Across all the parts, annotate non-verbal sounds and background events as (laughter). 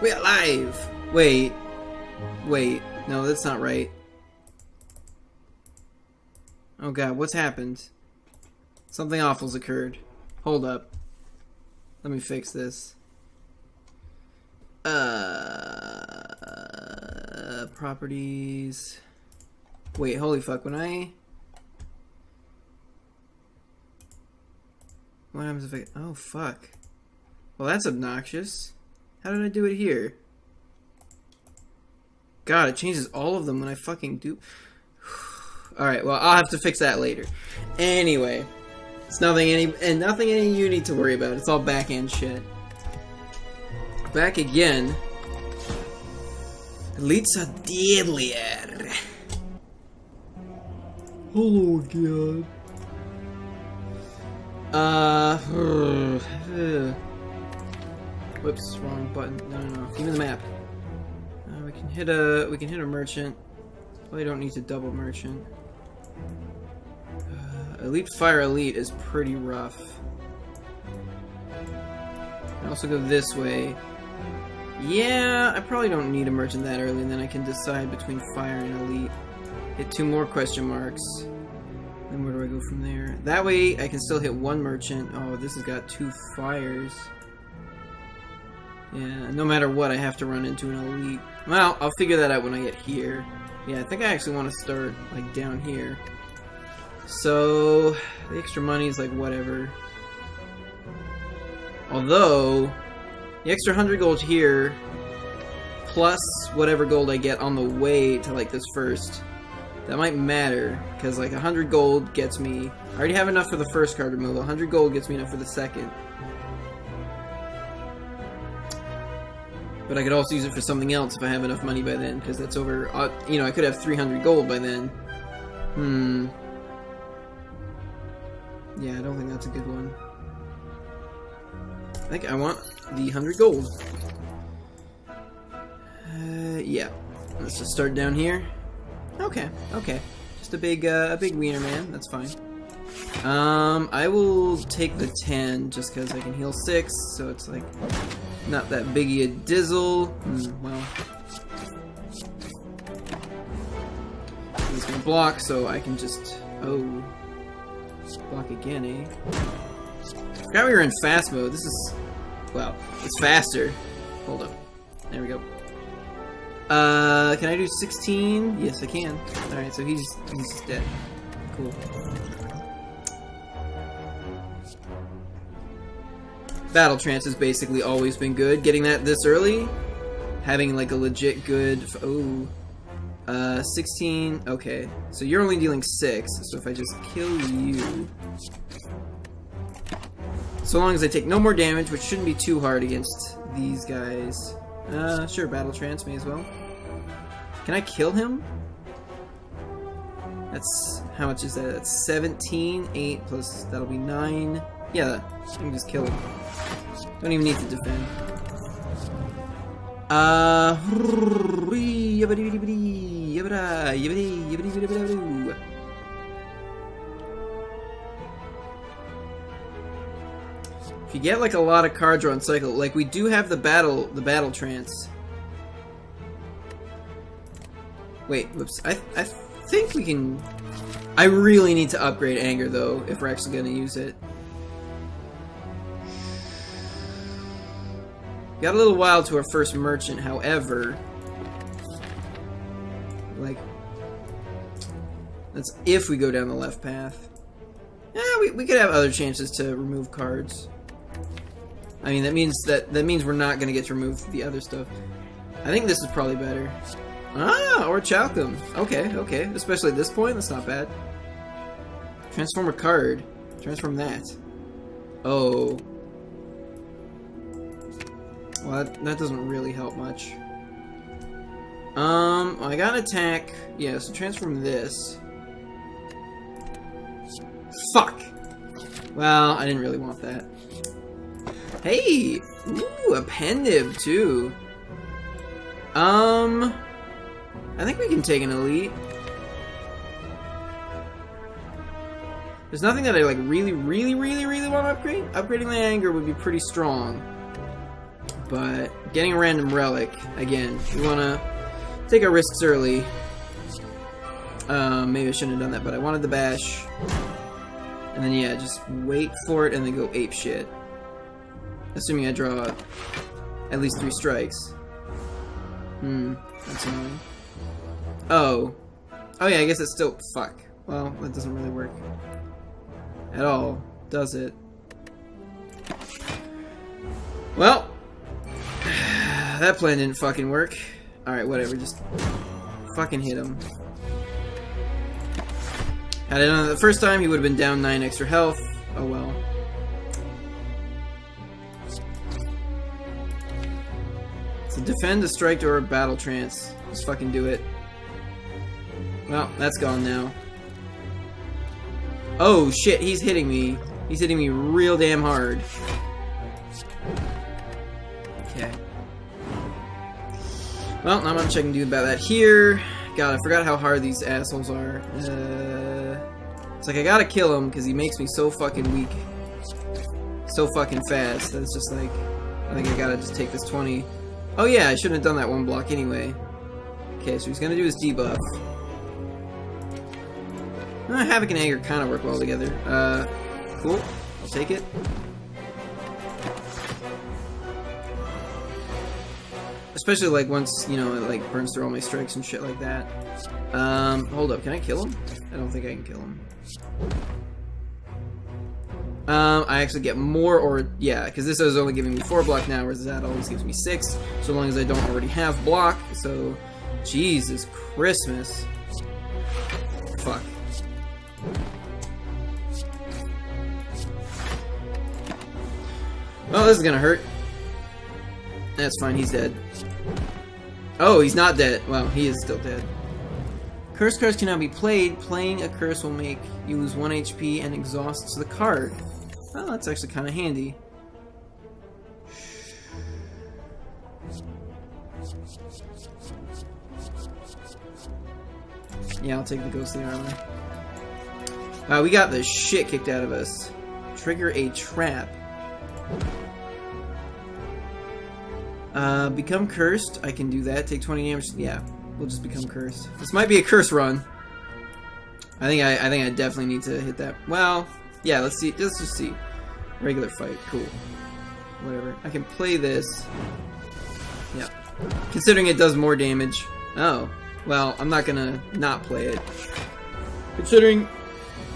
We're alive! Wait. Wait. No, that's not right. Oh god, what's happened? Something awful's occurred. Hold up. Let me fix this. Uh, properties. Wait, holy fuck, when I... What happens if I... Oh, fuck. Well, that's obnoxious. How did I do it here? God, it changes all of them when I fucking do... Alright, well, I'll have to fix that later. Anyway. It's nothing any... And nothing any you need to worry about. It's all back-end shit. Back again. Elites deadlier. Oh, God. Uh, whoops, wrong button. No, no, no. Give me the map. Uh, we can hit a we can hit a merchant. Probably don't need to double merchant. Uh, elite fire elite is pretty rough. I also go this way. Yeah, I probably don't need a merchant that early, and then I can decide between fire and elite. Hit two more question marks. Then where do I go from there? That way, I can still hit one merchant. Oh, this has got two fires. Yeah, no matter what, I have to run into an elite. Well, I'll figure that out when I get here. Yeah, I think I actually want to start, like, down here. So, the extra money is like, whatever. Although, the extra 100 gold here, plus whatever gold I get on the way to, like, this first, that might matter, because, like, 100 gold gets me... I already have enough for the first card removal. 100 gold gets me enough for the second. But I could also use it for something else if I have enough money by then, because that's over... Uh, you know, I could have 300 gold by then. Hmm. Yeah, I don't think that's a good one. I think I want the 100 gold. Uh, yeah. Let's just start down here. Okay, okay. Just a big, uh, a big wiener man. That's fine. Um, I will take the 10 just because I can heal 6, so it's like not that biggie a dizzle. Mm, well. He's gonna block, so I can just... Oh. Block again, eh? Forgot we were in fast mode. This is... Well, it's faster. Hold up. There we go. Uh, can I do 16? Yes, I can. Alright, so he's, he's dead. Cool. Battle Trance has basically always been good. Getting that this early, having like a legit good... Oh. Uh, 16... Okay. So you're only dealing 6, so if I just kill you... So long as I take no more damage, which shouldn't be too hard against these guys. Uh, sure, Battle Trance may as well. Can I kill him? That's... How much is that? That's 17, 8 plus... That'll be 9. Yeah, I can just kill him. Don't even need to defend. Uh... If you get like a lot of cards on cycle, like we do have the battle, the battle trance. Wait, whoops. I I think we can. I really need to upgrade anger though if we're actually gonna use it. Got a little while to our first merchant, however. Like, that's if we go down the left path. Yeah, we, we could have other chances to remove cards. I mean, that means that that means we're not gonna get to remove the other stuff. I think this is probably better. Ah, Orichalcum. Okay, okay. Especially at this point, that's not bad. Transform a card. Transform that. Oh. Well, that, that doesn't really help much. Um, I got an attack. Yeah, so transform this. Fuck! Well, I didn't really want that. Hey! Ooh, a Pen Nib, too. Um... I think we can take an Elite. There's nothing that I, like, really, really, really, really want to upgrade. Upgrading the Anger would be pretty strong. But getting a random relic, again, we want to take our risks early. Um, maybe I shouldn't have done that, but I wanted the bash. And then, yeah, just wait for it and then go ape shit. Assuming I draw at least three strikes. Hmm, that's annoying. Oh. Oh yeah, I guess it's still... Fuck. Well, that doesn't really work. At all, does it? Well, that plan didn't fucking work. Alright, whatever, just fucking hit him. Had it done the first time, he would have been down 9 extra health. Oh well. So defend, a strike, or a battle trance. Just fucking do it. Well, that's gone now. Oh shit, he's hitting me. He's hitting me real damn hard. Well, not much I can do about that here. God, I forgot how hard these assholes are. Uh, it's like I gotta kill him because he makes me so fucking weak. So fucking fast that it's just like, I think I gotta just take this 20. Oh yeah, I shouldn't have done that one block anyway. Okay, so he's gonna do his debuff. Uh, Havoc and Anger kind of work well together. Uh, cool. I'll take it. Especially like once, you know, it like burns through all my strikes and shit like that. Um, hold up, can I kill him? I don't think I can kill him. Um, I actually get more or, yeah, because this is only giving me 4 block now, whereas that always gives me 6, so long as I don't already have block, so, Jesus Christmas. Fuck. Oh, this is gonna hurt. That's fine, he's dead. Oh, he's not dead. Well, he is still dead. Curse cards cannot be played. Playing a curse will make you lose 1 HP and exhausts the card. Well, that's actually kind of handy. Yeah, I'll take the ghostly armor. Wow, we got the shit kicked out of us. Trigger a trap. Uh, become cursed. I can do that. Take 20 damage. Yeah, we'll just become cursed. This might be a curse run. I think I, I think I definitely need to hit that. Well, yeah. Let's see. Let's just see. Regular fight. Cool. Whatever. I can play this. Yeah. Considering it does more damage. Oh. Well, I'm not gonna not play it. Considering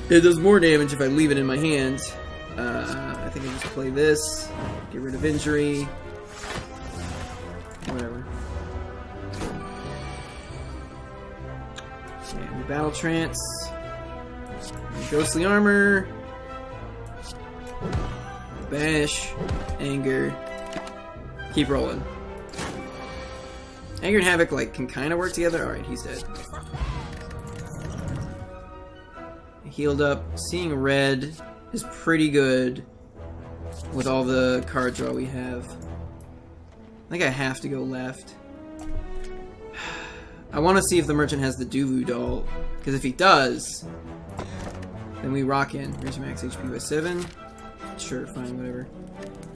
it does more damage if I leave it in my hand. Uh, I think I just play this. Get rid of injury. Whatever. And battle trance. Ghostly armor. Bash. Anger. Keep rolling. Anger and Havoc like can kind of work together. All right, he's dead. Healed up. Seeing red is pretty good with all the card draw we have. I think I have to go left. (sighs) I want to see if the merchant has the Du-Vu doll, because if he does, then we rock in. Raise max HP by 7. Sure, fine, whatever.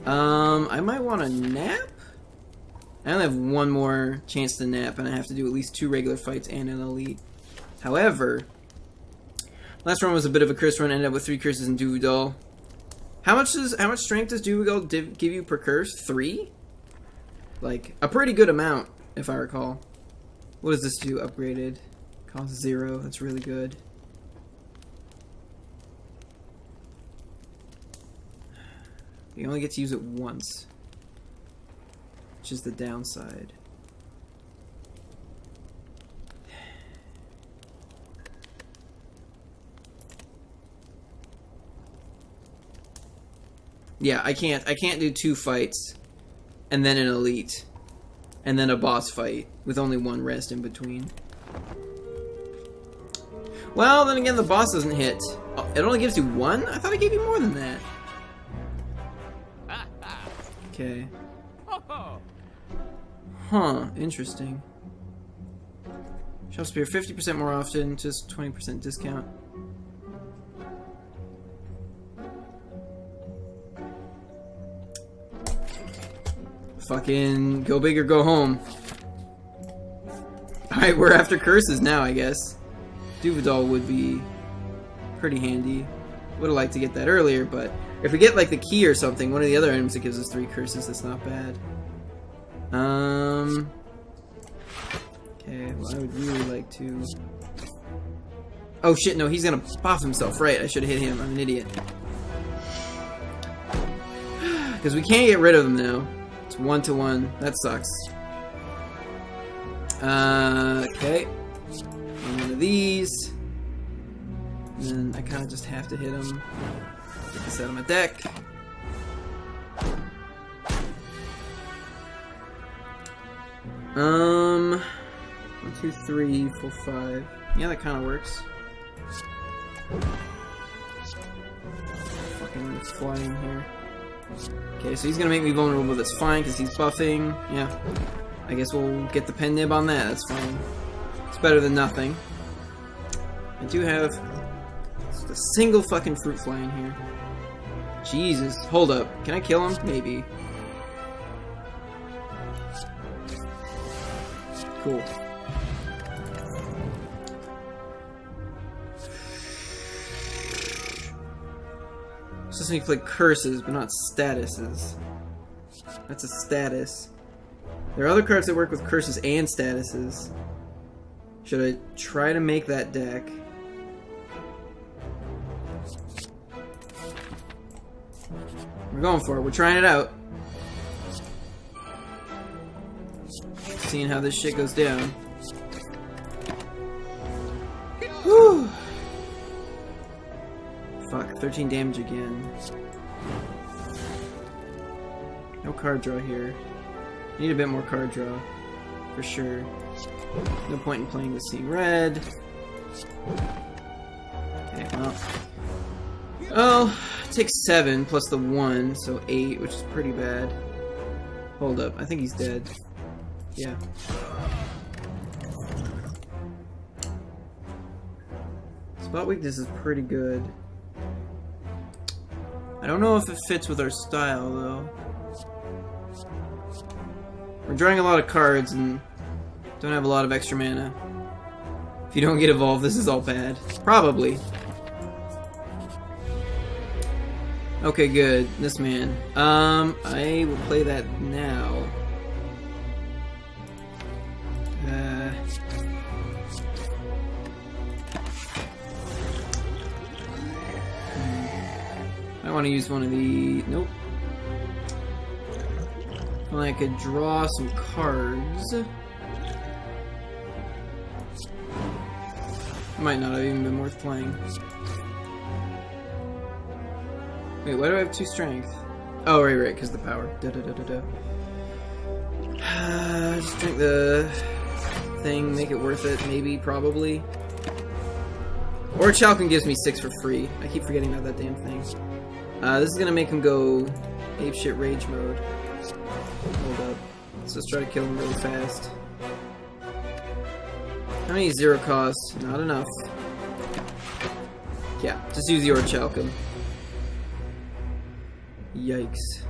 Um, I might want to nap? I only have one more chance to nap, and I have to do at least two regular fights and an elite. However, last run was a bit of a curse run, ended up with three curses and Du-Vu doll. How much does how much strength does Du-Vu doll give you per curse? Three? Like, a pretty good amount, if I recall. What does this do? Upgraded. Cost zero. That's really good. You only get to use it once. Which is the downside. Yeah, I can't I can't do two fights and then an elite, and then a boss fight with only one rest in between. Well, then again, the boss doesn't hit. Oh, it only gives you one? I thought it gave you more than that. Okay. Huh, interesting. Shall spear 50% more often, just 20% discount. Fucking go big or go home. Alright, we're after curses now, I guess. Du-Vu Doll would be pretty handy. Would have liked to get that earlier, but if we get like the key or something, one of the other items that gives us three curses, that's not bad. Um. Okay, well, I would really like to. Oh shit, no, he's gonna pop himself. Right, I should have hit him. I'm an idiot. (sighs) Because we can't get rid of him now. It's one to one. That sucks. Uh, okay. One of these. And then I kind of just have to hit him. Get this out of my deck. Um, one, two, three, four, five. Yeah, that kind of works. Fucking flying here. Okay, so he's gonna make me vulnerable. That's fine because he's buffing. Yeah, I guess we'll get the pen nib on that. That's fine. It's better than nothing. I do have just a single fucking fruit fly in here. Jesus, hold up. Can I kill him? Maybe. Cool. Just me click curses, but not statuses. That's a status. There are other cards that work with curses and statuses. Should I try to make that deck? We're going for it. We're trying it out. Seeing how this shit goes down. Whew. Fuck, 13 damage again. No card draw here. Need a bit more card draw. For sure. No point in playing this Seeing Red. Okay, well. Oh, takes 7 plus the 1, so 8, which is pretty bad. Hold up, I think he's dead. Yeah. Spot weakness is pretty good. I don't know if it fits with our style, though. We're drawing a lot of cards and don't have a lot of extra mana. If you don't get evolved, this is all bad. Probably. Okay, good. This man. Um, I will play that now. I want to use one of the... Nope. Well, I could draw some cards. Might not have even been worth playing. Wait, why do I have two strength? Oh, right, right, because the power. Da da da da da. Uh, just drink the thing, make it worth it, maybe, probably. Orichalcum gives me six for free. I keep forgetting about that damn thing. Uh, this is gonna make him go apeshit rage mode. Hold up. Let's just try to kill him really fast. How many zero cost? Not enough. Yeah, just use the Orichalcum. Yikes.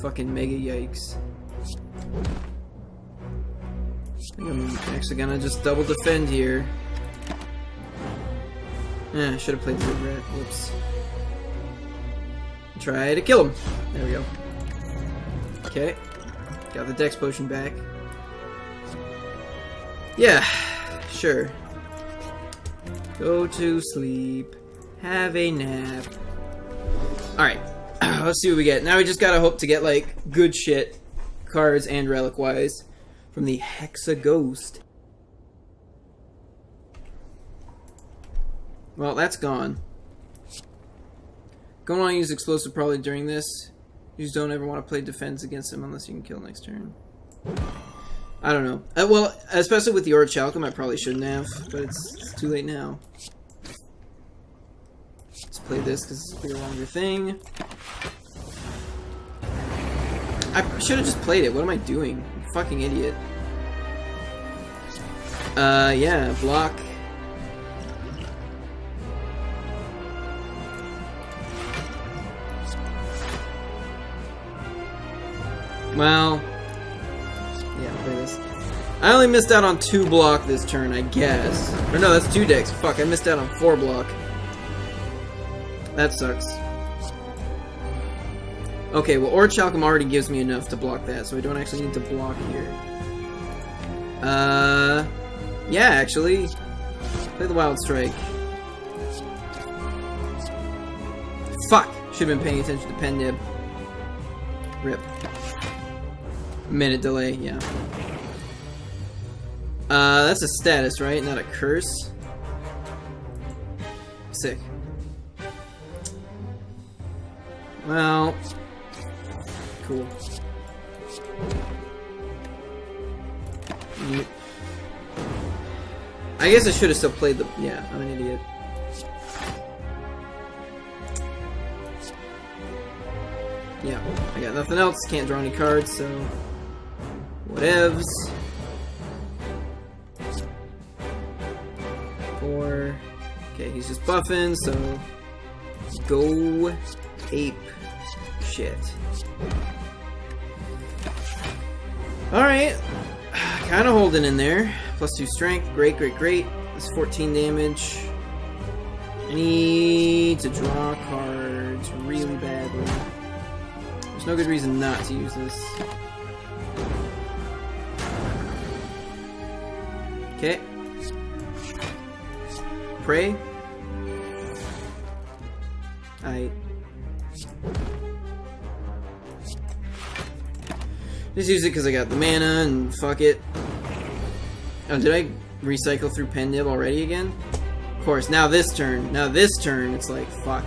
Fucking mega yikes. I'm actually gonna just double defend here. I should have played red. Whoops. Try to kill him. There we go. Okay. Got the dex potion back. Yeah, sure. Go to sleep. Have a nap. Alright. (clears throat) Let's see what we get. Now we just gotta hope to get, like, good shit. Cards and relic-wise. From the Hexaghost. Well, that's gone. Going on use explosive probably during this. You just don't ever want to play defense against him unless you can kill next turn. I don't know. Uh, well, especially with the Orichalcum, I probably shouldn't have, but it's, it's too late now. Let's play this because it's a longer thing. I should have just played it. What am I doing? fucking idiot. Uh, yeah, block. Well, yeah, play this. I only missed out on two block this turn, I guess. Or no, that's two decks. Fuck, I missed out on four block. That sucks. Okay, well, Orichalcum already gives me enough to block that, so I don't actually need to block here. Uh, yeah, actually. Play the Wild Strike. Fuck! Should have been paying attention to Pen Nib. Rip. Minute delay, yeah. Uh, that's a status, right? Not a curse. Sick. Well, cool. I guess I should have still played the. Yeah, I'm an idiot. Yeah, I got nothing else. Can't draw any cards, so whatevs. Four. Okay, he's just buffing, so go ape shit. Alright. (sighs) Kind of holding in there. Plus 2 strength. Great, great, great. That's 14 damage. I need to draw cards really badly. There's no good reason not to use this. Okay. Pray. I Just use it because I got the mana and fuck it. Oh, did I recycle through Pen Nib already again? Of course, now this turn, now this turn, it's like, fuck.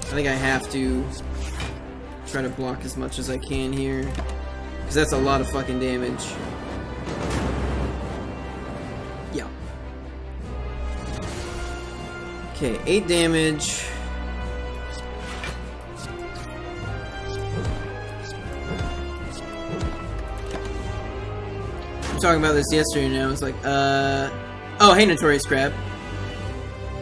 I think I have to try to block as much as I can here. Because that's a lot of fucking damage. Yeah. Okay, 8 damage. I'm talking about this yesterday and I was like, uh... Oh, hey, Notorious Crab.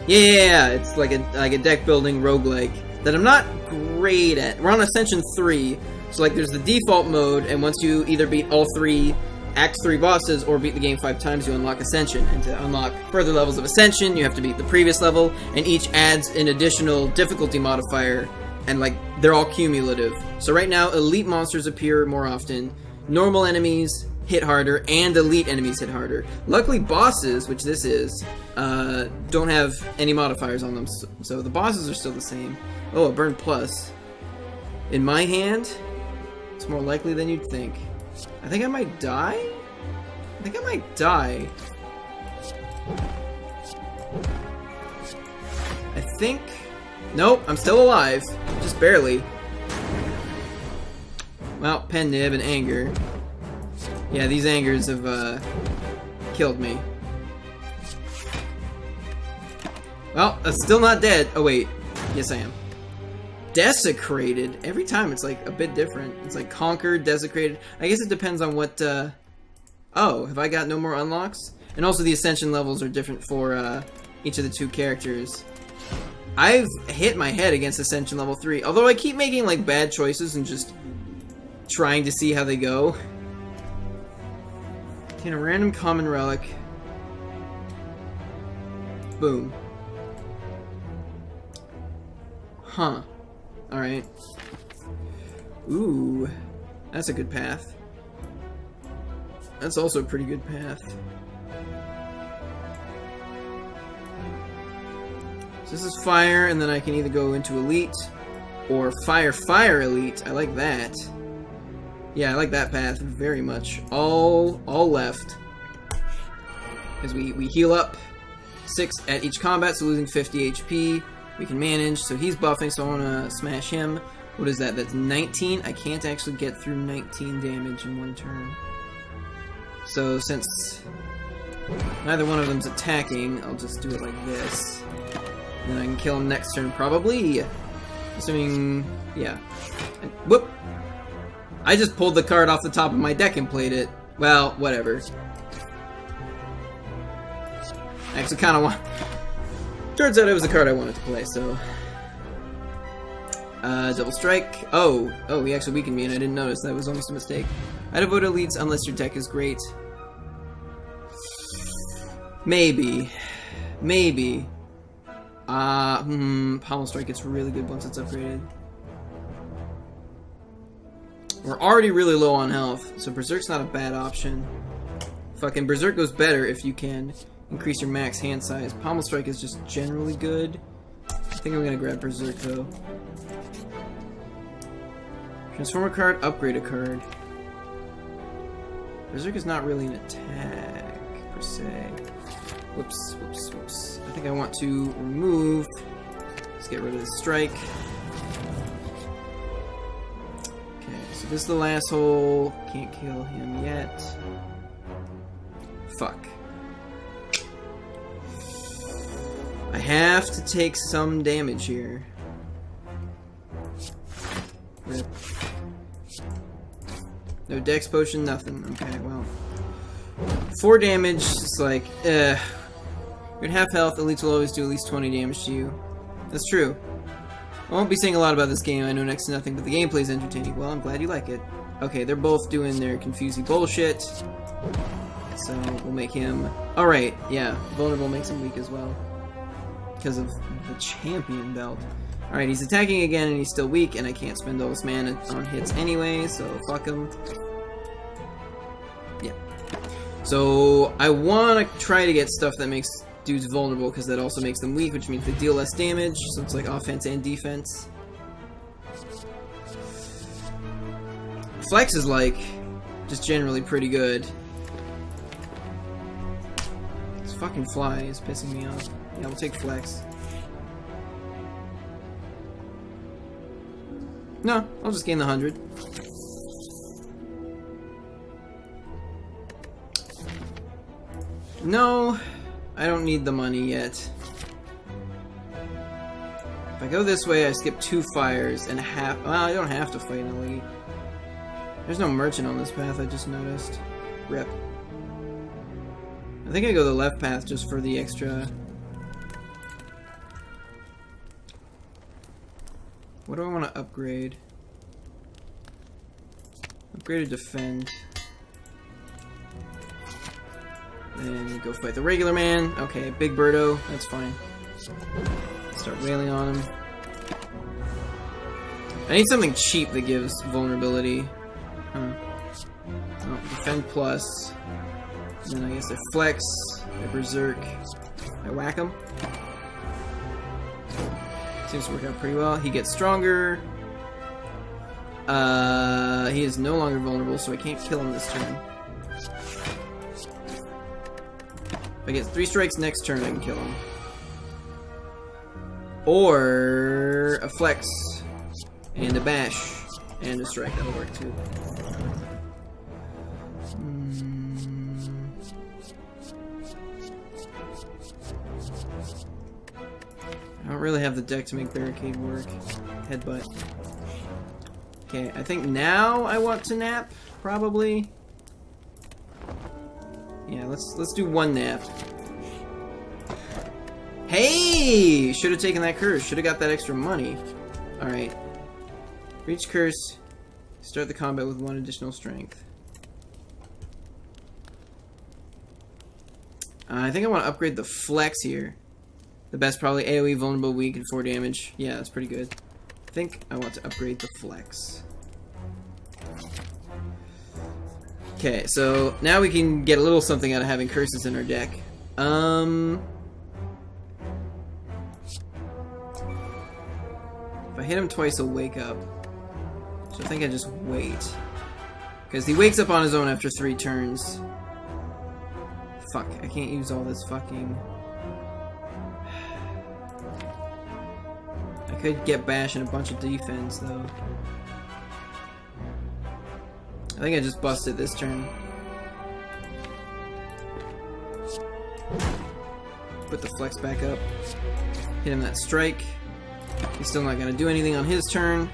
Yeah, yeah, yeah, it's like a, like a deck building roguelike that I'm not great at. We're on Ascension 3, so like there's the default mode, and once you either beat all three Act 3 bosses or beat the game five times, you unlock Ascension. And to unlock further levels of Ascension, you have to beat the previous level, and each adds an additional difficulty modifier, and like, they're all cumulative. So right now, elite monsters appear more often, normal enemies hit harder, and elite enemies hit harder. Luckily, bosses, which this is, uh, don't have any modifiers on them, so, so the bosses are still the same. Oh, a burn plus. In my hand, it's more likely than you'd think. I think I might die? I think I might die. I think... Nope, I'm still alive. Just barely. Well, pen nib and anger. Yeah, these angers have, uh, killed me. Well, I'm still not dead. Oh, wait. Yes, I am. Desecrated. Every time it's, like, a bit different. It's, like, conquered, desecrated. I guess it depends on what, uh... Oh, have I got no more unlocks? And also the ascension levels are different for, uh, each of the two characters. I've hit my head against Ascension level 3, although I keep making, like, bad choices and just trying to see how they go. Obtain a random common relic. Boom. Huh. Alright. Ooh. That's a good path. That's also a pretty good path. So this is fire, and then I can either go into elite, or fire fire elite. I like that. Yeah, I like that path very much. All all left. Because we, we heal up 6 at each combat, so losing 50 HP. We can manage, so he's buffing, so I want to smash him. What is that? That's 19? I can't actually get through 19 damage in one turn. So since neither one of them's attacking, I'll just do it like this. Then I can kill him next turn, probably. Assuming, yeah. And, whoop! I just pulled the card off the top of my deck and played it. Well, whatever. I actually kind of want... Turns out it was a card I wanted to play, so... Uh, double strike. Oh, oh, he actually weakened me and I didn't notice. That was almost a mistake. I devote elites unless your deck is great. Maybe. Maybe. Uh, hmm, Pommel Strike gets really good once it's upgraded. We're already really low on health, so Berserk's not a bad option. Fucking Berserk goes better if you can increase your max hand size. Pommel Strike is just generally good. I think I'm gonna grab Berserk though. Transform a card, upgrade a card. Berserk is not really an attack, per se. Whoops, whoops, whoops. I think I want to remove. Let's get rid of the strike. Okay, so this is the last hole. Can't kill him yet. Fuck. I have to take some damage here. Rip. No dex potion, nothing. Okay, well. Four damage, it's like, eh. You're at half health, elites will always do at least 20 damage to you. That's true. I won't be saying a lot about this game, I know next to nothing, but the gameplay is entertaining. Well, I'm glad you like it. Okay, they're both doing their confusing bullshit. So, we'll make him... Alright, yeah, vulnerable makes him weak as well. Because of the champion belt. Alright, he's attacking again and he's still weak, and I can't spend all this mana on hits anyway, so fuck him. Yeah. So, I want to try to get stuff that makes dudes vulnerable, because that also makes them weak, which means they deal less damage, so it's like offense and defense. Flex is like, just generally pretty good. This fucking fly is pissing me off. Yeah, we'll take Flex. No, I'll just gain the 100. No, I don't need the money yet. If I go this way, I skip two fires and half- well, I don't have to fight an elite. There's no merchant on this path, I just noticed. Rip. I think I go the left path just for the extra... What do I want to upgrade? Upgrade to defend. Then go fight the regular man. Okay, Big Birdo, that's fine. Start wailing on him. I need something cheap that gives vulnerability. Huh. Oh, defend plus. Then I guess I flex, I berserk, I whack him. Seems to work out pretty well. He gets stronger. Uh, he is no longer vulnerable, so I can't kill him this turn. If I get three strikes next turn, I can kill him. Or a flex and a bash and a strike. That'll work too. Don't really have the deck to make barricade work. Headbutt. Okay, I think now I want to nap, probably. Yeah, let's let's do one nap. Hey! Should have taken that curse. Should have got that extra money. Alright. Reach curse. Start the combat with one additional strength. Uh, I think I want to upgrade the flex here. The best probably AoE, vulnerable, weak, and 4 damage. Yeah, that's pretty good. I think I want to upgrade the flex. Okay, so now we can get a little something out of having curses in our deck. Um... If I hit him twice, he'll wake up. So I think I just wait. Because he wakes up on his own after three turns. Fuck, I can't use all this fucking... I could get Bash and a bunch of defense, though. I think I just busted this turn. Put the flex back up. Hit him that strike. He's still not going to do anything on his turn.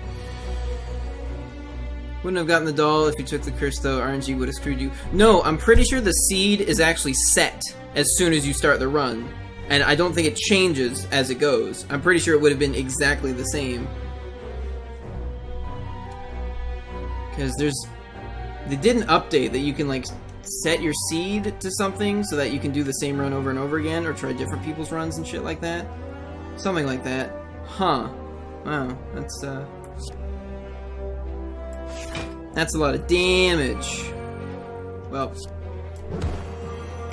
Wouldn't have gotten the doll if you took the curse though. RNG would have screwed you. No, I'm pretty sure the seed is actually set as soon as you start the run. And I don't think it changes as it goes. I'm pretty sure it would have been exactly the same. Because there's... They did an update that you can, like, set your seed to something so that you can do the same run over and over again or try different people's runs and shit like that. Something like that. Huh. Wow, that's, uh... That's a lot of damage. Well.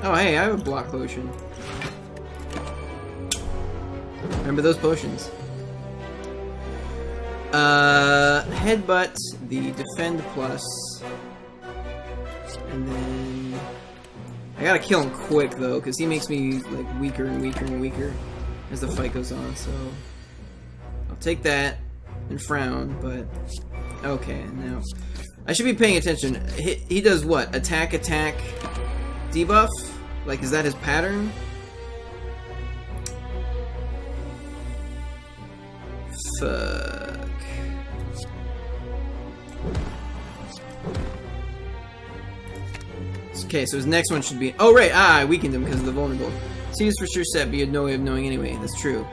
Oh, hey, I have a block potion. Remember those potions. Uh, headbutt, the defend plus. And then... I gotta kill him quick, though, because he makes me, like, weaker and weaker and weaker as the fight goes on, so... I'll take that and frown, but... Okay, now... I should be paying attention. He, he does what? Attack, attack, debuff? Like, is that his pattern? Fuck. Okay, so his next one should be... Oh, right! Ah, I weakened him because of the vulnerable. Seems for sure set, but you had no way of knowing anyway. That's true.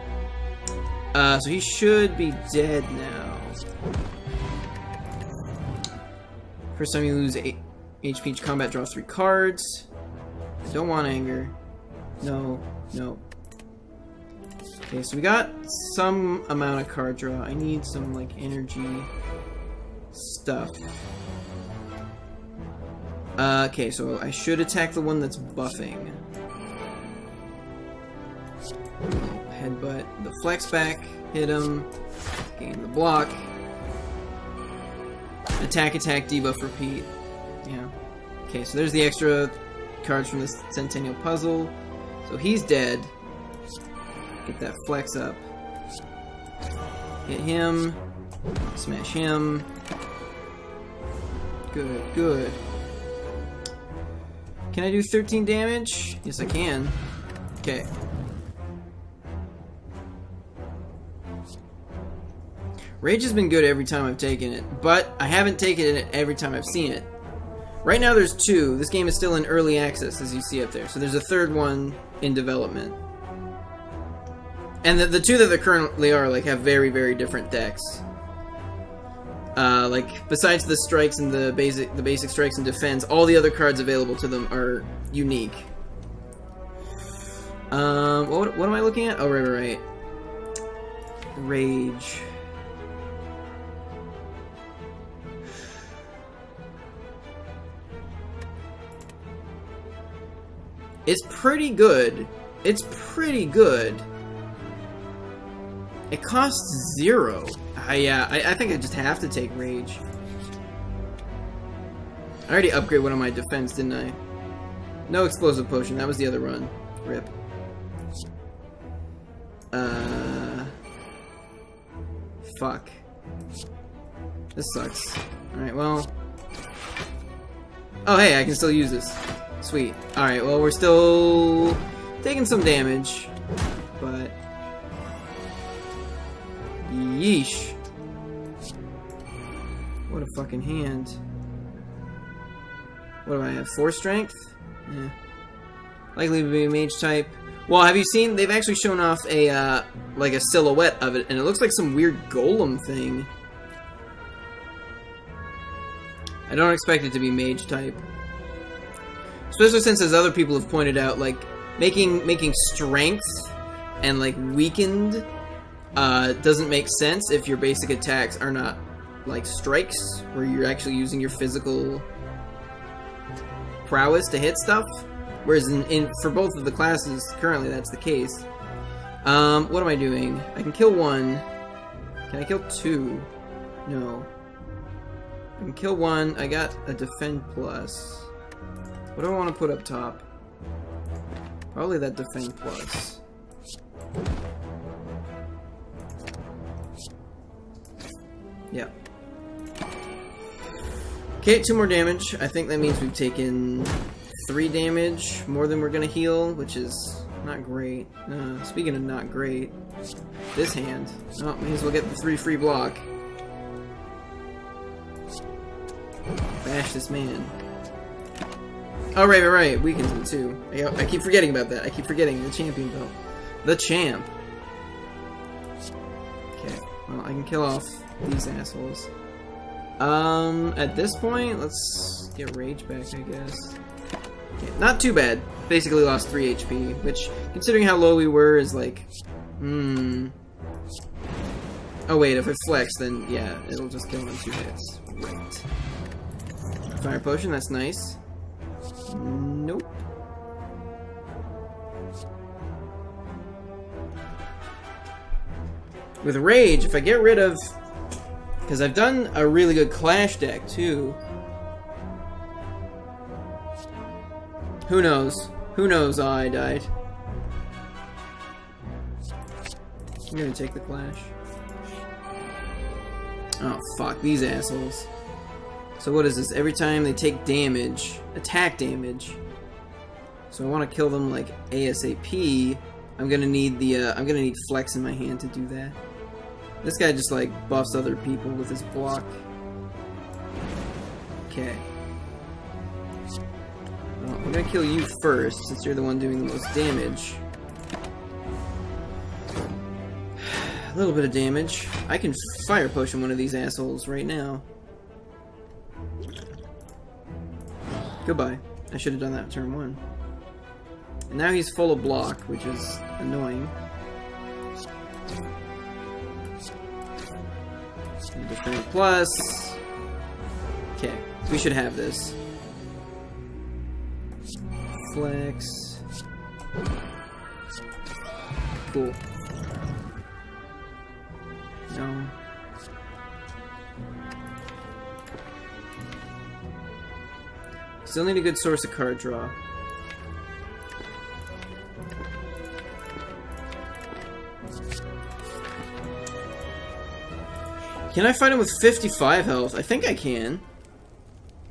Uh, so he should be dead now. First time you lose 8 HP each combat, draw 3 cards. I don't want anger. No, no. Okay, so we got some amount of card draw. I need some, like, energy stuff. Uh, okay, so I should attack the one that's buffing. Headbutt the flex back, hit him, gain the block. Attack, attack, debuff, repeat. Yeah. Okay, so there's the extra cards from this Centennial Puzzle. So he's dead. Get that flex up. Hit him. Smash him. Good, good. Can I do 13 damage? Yes, I can. Okay. Rage has been good every time I've taken it, but I haven't taken it every time I've seen it. Right now there's two. This game is still in early access, as you see up there. So there's a third one in development. And the, the two that there currently are, like, have very, very different decks. Uh, like, besides the strikes and the basic the basic strikes and defense, all the other cards available to them are unique. Um, what, what am I looking at? Oh, right, right, right. Rage. It's pretty good. It's pretty good. It costs zero. I, yeah, I, I think I just have to take Rage. I already upgraded one of my defense, didn't I? No explosive potion. That was the other run. Rip. Uh. Fuck. This sucks. Alright, well. Oh, hey, I can still use this. Sweet. Alright, well, we're still taking some damage, but... Yeesh. What a fucking hand. What do I have? Four strength? Yeah. Likely to be a mage type. Well, have you seen? They've actually shown off a, uh, like a silhouette of it, and it looks like some weird golem thing. I don't expect it to be mage type. Especially since, as other people have pointed out, like, making making strength and, like, weakened uh, doesn't make sense if your basic attacks are not like strikes, where you're actually using your physical prowess to hit stuff. Whereas in, in for both of the classes, currently that's the case. Um, what am I doing? I can kill one. Can I kill two? No. I can kill one. I got a defend plus. What do I want to put up top? Probably that defend plus. Yeah. Okay, two more damage. I think that means we've taken three damage, more than we're gonna heal, which is not great. Uh, speaking of not great, this hand. Oh, may as well get the three free block. Bash this man. Oh, right, right, right. Weakens him, too. I, I keep forgetting about that. I keep forgetting the champion belt. The champ. Okay, well, I can kill off these assholes. Um, at this point, let's get rage back, I guess. Okay, not too bad. Basically lost 3 HP, which, considering how low we were, is like... Hmm... Oh wait, if it flex, then yeah, it'll just kill in two hits. Right. Fire potion, that's nice. Nope. With Rage, if I get rid of... Because I've done a really good Clash deck, too. Who knows? Who knows I died? I'm gonna take the Clash. Oh, fuck. These assholes. So what is this? Every time they take damage, attack damage. So I want to kill them like ASAP. I'm gonna need the uh, I'm gonna need flex in my hand to do that. This guy just like buffs other people with his block. Okay. Well, I'm gonna kill you first since you're the one doing the most damage. (sighs) A little bit of damage. I can fire potion one of these assholes right now. Goodbye. I should have done that turn one. And now he's full of block, which is annoying. Defend plus. Okay, we should have this. Flex. Cool. No. Still need a good source of card draw. Can I fight him with 55 health? I think I can.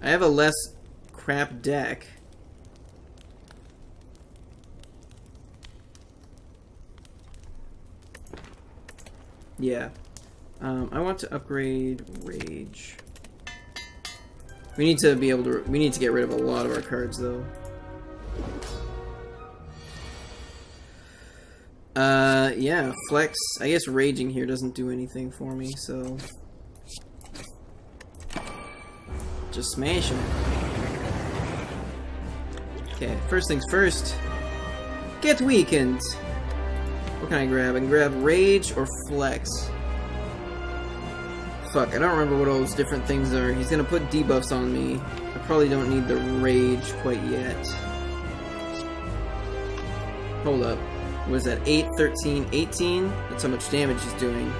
I have a less crap deck. Yeah. Um, I want to upgrade Rage. We need to be able to... We need to get rid of a lot of our cards, though. Uh, yeah, Flex. I guess Raging here doesn't do anything for me, so... Just smash him. Okay, first things first. Get weakened! What can I grab? I can grab Rage or Flex. Fuck, I don't remember what all those different things are. He's gonna put debuffs on me. I probably don't need the Rage quite yet. Hold up. Was that 8, 13, 18? That's how much damage he's doing.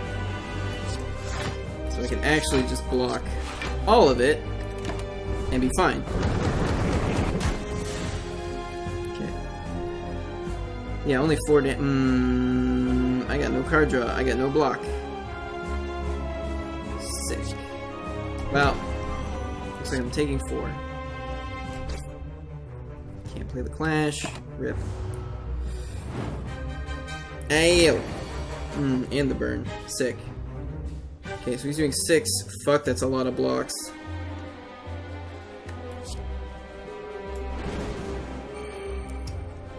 So I can actually just block all of it and be fine. Okay. Yeah, only 4 damage. Mm, I got no card draw. I got no block. Sick. Well, looks like I'm taking four. Can't play the Clash. Rip. Ayo! Mm, and the burn. Sick. Okay, so he's doing six. Fuck, that's a lot of blocks.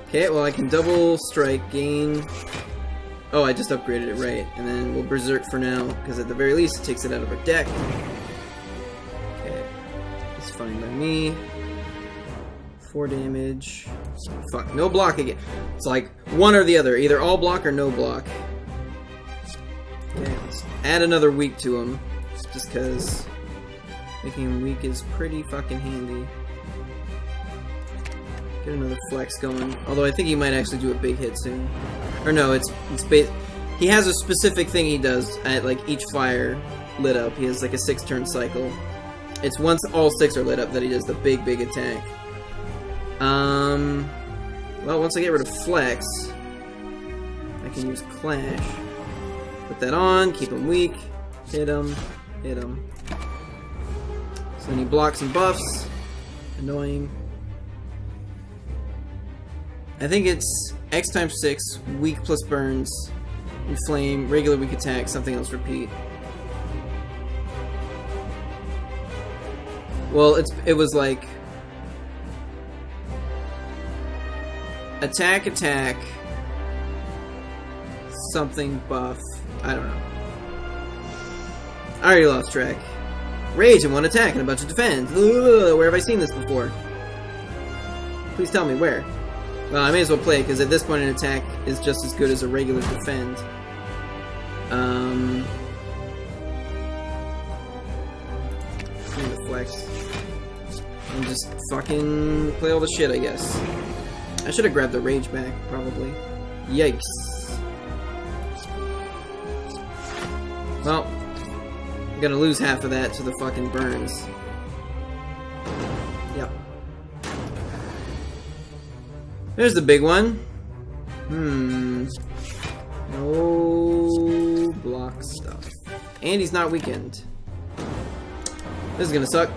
Okay, well I can double strike, gain... Oh, I just upgraded it, right. And then we'll Berserk for now, because at the very least it takes it out of our deck Okay, it's fine by me. Four damage. Fuck, no block again. It's like one or the other, either all block or no block. Okay, let's add another weak to him, just because making him weak is pretty fucking handy. Get another flex going. Although I think he might actually do a big hit soon. Or no, it's it's ba he has a specific thing he does at like each fire lit up. He has like a six turn cycle. It's once all six are lit up that he does the big, big attack. Um, well, once I get rid of Flex, I can use Clash. Put that on, keep him weak, hit him, hit him. So then he blocks and buffs. Annoying. I think it's X times 6, weak plus burns, inflame, regular weak attack, something else repeat. Well, it's it was like attack, attack, something buff. I don't know. I already lost track. Rage and one attack and a bunch of defense. Ugh, where have I seen this before? Please tell me where. Well, I may as well play because at this point an attack is just as good as a regular defend. Um... And just fucking play all the shit, I guess. I should have grabbed the rage back, probably. Yikes. Well, I'm gonna lose half of that to the fucking burns. Yep. There's the big one. Hmm. No block stuff. And he's not weakened. This is gonna suck.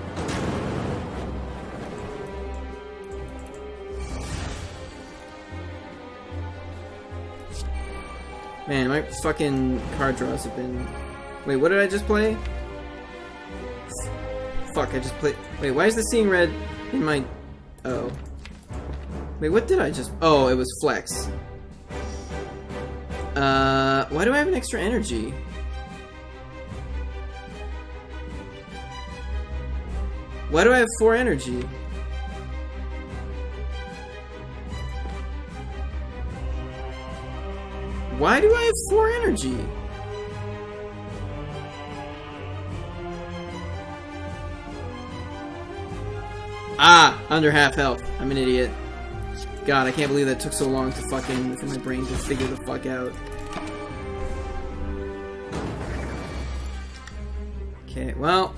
Man, my fucking card draws have been... Wait, what did I just play? Fuck, I just played... Wait, why is the seeing red in my... Oh. Wait, what did I just... Oh, it was flex. Uh, why do I have an extra energy? Why do I have four energy? Why do I have four energy? Ah, under half health. I'm an idiot. God, I can't believe that took so long to fucking for my brain to figure the fuck out. Okay, well,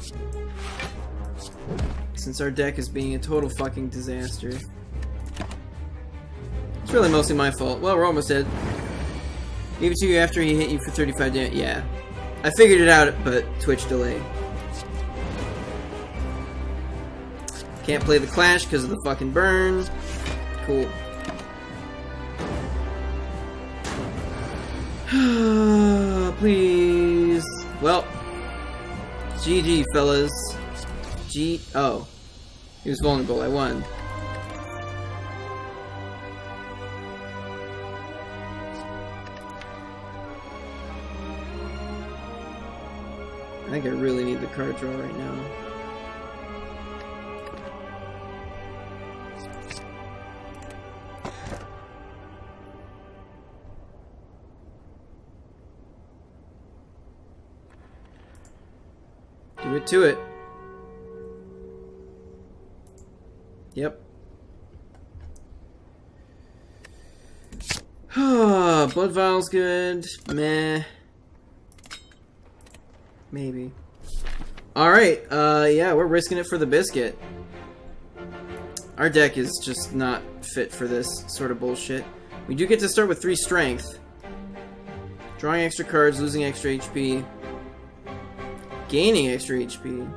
since our deck is being a total fucking disaster, it's really mostly my fault. Well, we're almost dead. Gave it to you after he hit you for 35 damage. Yeah. I figured it out, but Twitch delay. Can't play the Clash because of the fucking burn. Cool. (sighs) Please. Well. GG, fellas. G. Oh. He was vulnerable. I won. I think I really need the card draw right now. Do it to it. Yep. (sighs) Blood vial's good. Meh. Maybe. Alright, uh, yeah, we're risking it for the biscuit. Our deck is just not fit for this sort of bullshit. We do get to start with 3 strength. Drawing extra cards, losing extra HP. Gaining extra HP.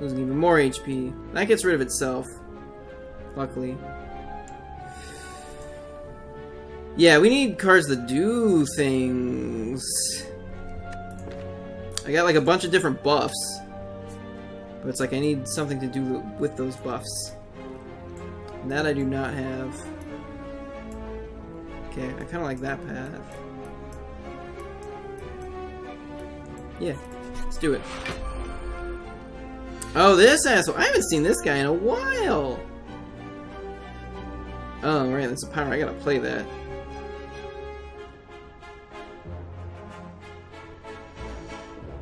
Losing even more HP. That gets rid of itself. Luckily. Yeah, we need cards that do things. I got like a bunch of different buffs. But it's like I need something to do with those buffs. And that I do not have. Okay, I kind of like that path. Yeah, let's do it. Oh, this asshole! I haven't seen this guy in a while! Oh, right, that's a power. I gotta play that.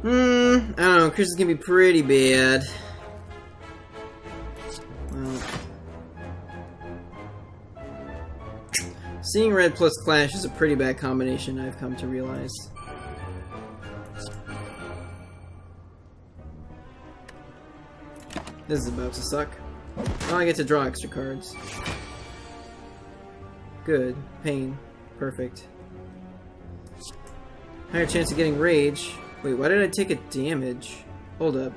Hmm, I don't know, Chris is gonna be pretty bad. Well. Seeing red plus clash is a pretty bad combination, I've come to realize. This is about to suck. Oh, I get to draw extra cards. Good. Pain. Perfect. Higher chance of getting rage. Wait, why did I take a damage? Hold up.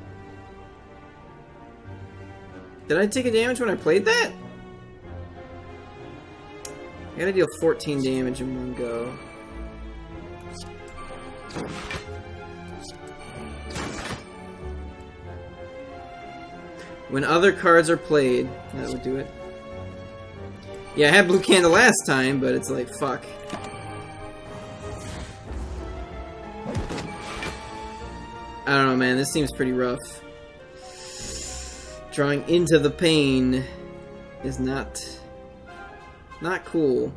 Did I take a damage when I played that? I gotta deal 14 damage in one go. When other cards are played, that would do it. Yeah, I had blue candle last time, but it's like, fuck. I don't know, man. This seems pretty rough. Drawing into the pain is not not cool.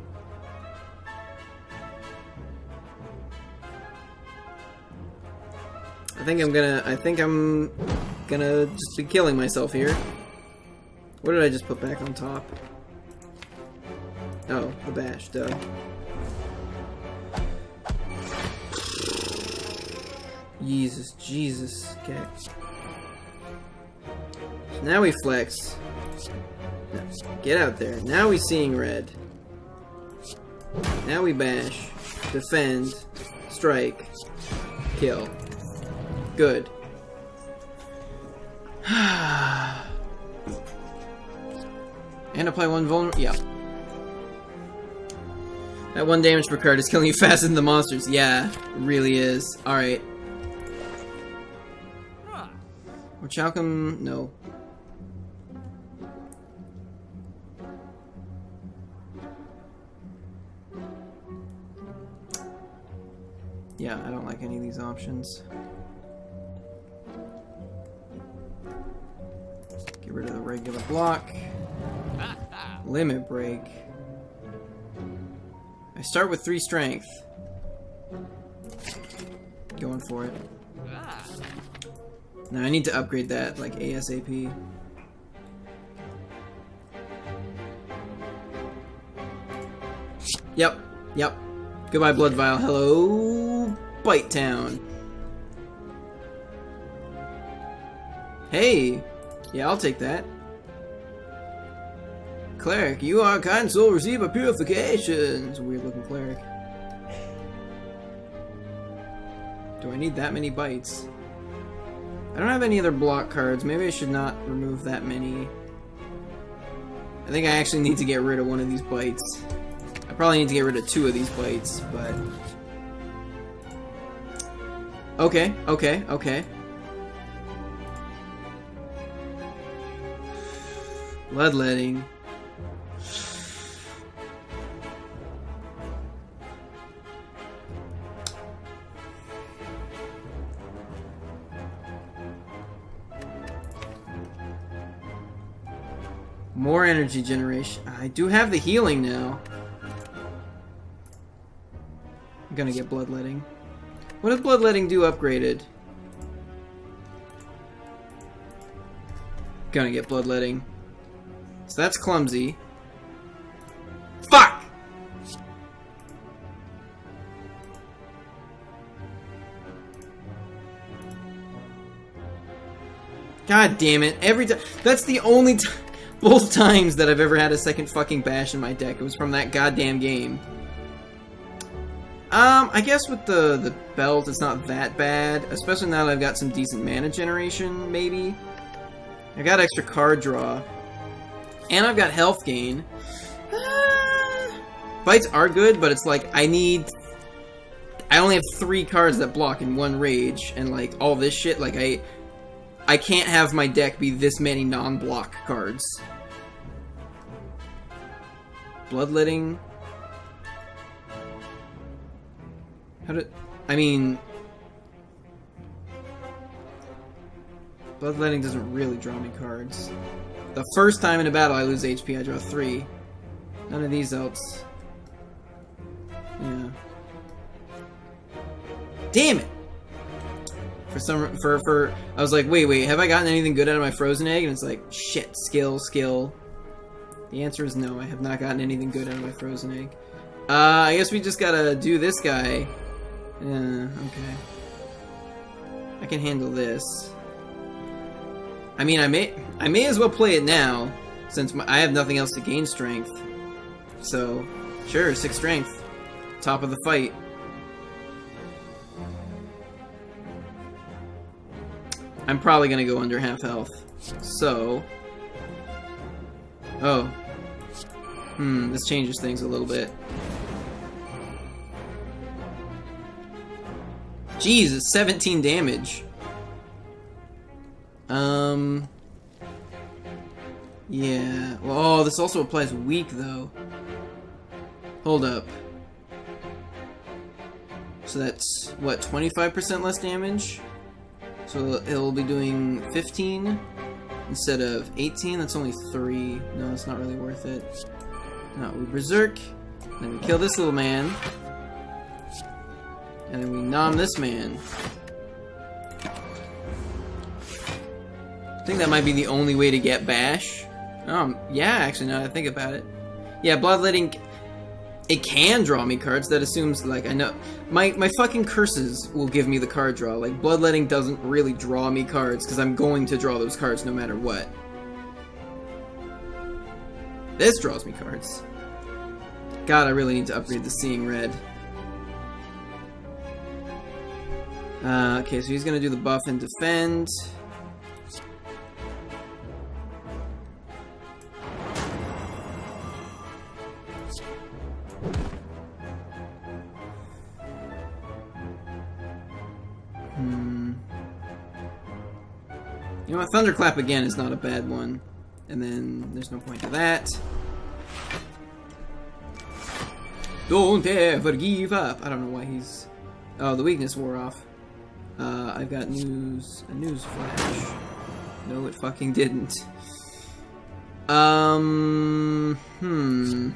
I think I'm gonna I think I'm gonna just be killing myself here. What did I just put back on top? Oh, the bash, duh. Jesus, Jesus. Okay. So now we flex. Get out there. Now we seeing red. Now we bash. Defend. Strike. Kill. Good. (sighs) and apply one vulnerable. Yeah. That one damage per card is killing you (laughs) faster than the monsters. Yeah, really is. Alright. How come... No. Yeah, I don't like any of these options. Get rid of the regular block. Limit break. I start with three strength. Going for it. Now I need to upgrade that, like, ASAP. Yep, yep. Goodbye, Blood Vial. Hello, Bite Town. Hey! Yeah, I'll take that. Cleric, you are kind soul, receive a purification. It's a weird looking cleric. Do I need that many bites? I don't have any other block cards. Maybe I should not remove that many. I think I actually need to get rid of one of these bites. I probably need to get rid of two of these bites, but... Okay, okay, okay. Bloodletting. More energy generation. I do have the healing now. I'm gonna get bloodletting. What does bloodletting do upgraded? Gonna get bloodletting. So that's clumsy. Fuck! God damn it. Every time. That's the only time. Both times that I've ever had a second fucking bash in my deck. It was from that goddamn game. Um, I guess with the, the belt, it's not that bad. Especially now that I've got some decent mana generation, maybe. I got extra card draw. And I've got health gain. Uh, bites are good, but it's like, I need... I only have three cards that block in one rage, and like, all this shit, like, I... I can't have my deck be this many non-block cards. Bloodletting. How did... I mean... Bloodletting doesn't really draw me cards. The first time in a battle I lose HP, I draw three. None of these else. Yeah. Damn it! For some, for, for, I was like, wait, wait, have I gotten anything good out of my frozen egg? And it's like, shit, skill, skill. The answer is no, I have not gotten anything good out of my frozen egg. Uh, I guess we just gotta do this guy. Yeah, okay. I can handle this. I mean, I may, I may as well play it now, since my, I have nothing else to gain strength. So, sure, six strength. Top of the fight. I'm probably gonna go under half health. So... Oh. Hmm, this changes things a little bit. Jesus, 17 damage. Um... Yeah. Well, oh, this also applies weak, though. Hold up. So that's, what, 25% less damage? So it'll be doing 15 instead of 18. That's only 3. No, it's not really worth it. No, we Berserk. Then we kill this little man. And then we nom this man. I think that might be the only way to get Bash. Um, yeah, actually, now that I think about it. Yeah, Bloodletting, it can draw me cards. That assumes, like, I know... My, my fucking curses will give me the card draw. Like, Bloodletting doesn't really draw me cards, because I'm going to draw those cards no matter what. This draws me cards. God, I really need to upgrade the Seeing Red. Uh, okay, so he's gonna do the buff and defend. Hmm. You know? Thunderclap again is not a bad one. And then there's no point to that. Don't ever give up. I don't know why he's... Oh, the weakness wore off. Uh, I've got news... A news flash. No, it fucking didn't. Um... Hmm...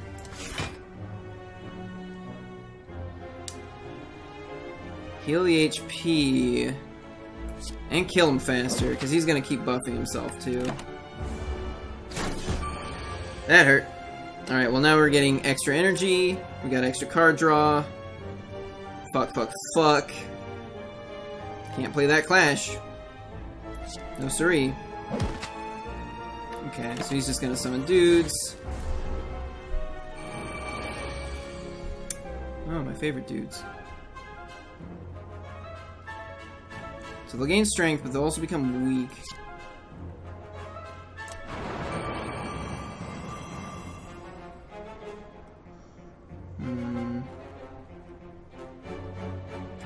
Heal the HP. And kill him faster, because he's going to keep buffing himself, too. That hurt. Alright, well now we're getting extra energy. We got extra card draw. Fuck, fuck, fuck. Can't play that Clash. No siree. Okay, so he's just gonna summon dudes. Oh, my favorite dudes. So they'll gain strength, but they'll also become weak. Hmm.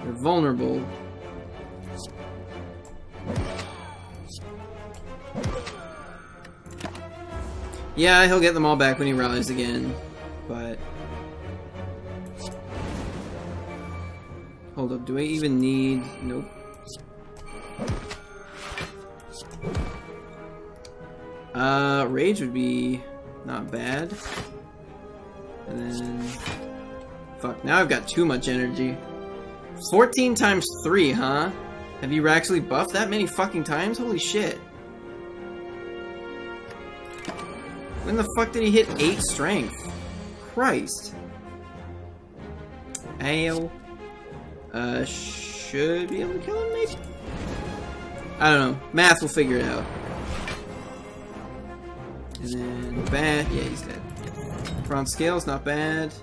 They're vulnerable. Yeah, he'll get them all back when he rallies again, but... Hold up, do I even need... Nope. Uh, Rage would be not bad. And then... Fuck, now I've got too much energy. 14 times 3, huh? Have you actually buffed that many fucking times? Holy shit. When the fuck did he hit 8 strength? Christ. Ayo. Uh, should be able to kill him, maybe? I don't know. Math will figure it out. And then bad. Yeah, he's dead. Bronze scale's not bad.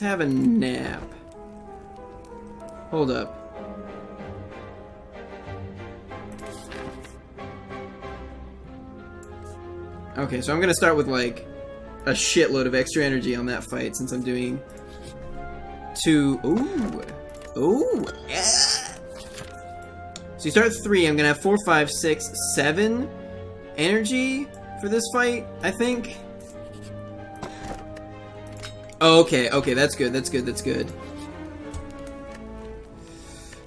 Let's have a nap. Hold up. Okay, so I'm gonna start with like a shitload of extra energy on that fight since I'm doing two. Ooh, ooh, yeah. So you start three. I'm gonna have four, five, six, seven energy for this fight. I think. Oh, okay, okay, that's good, that's good, that's good.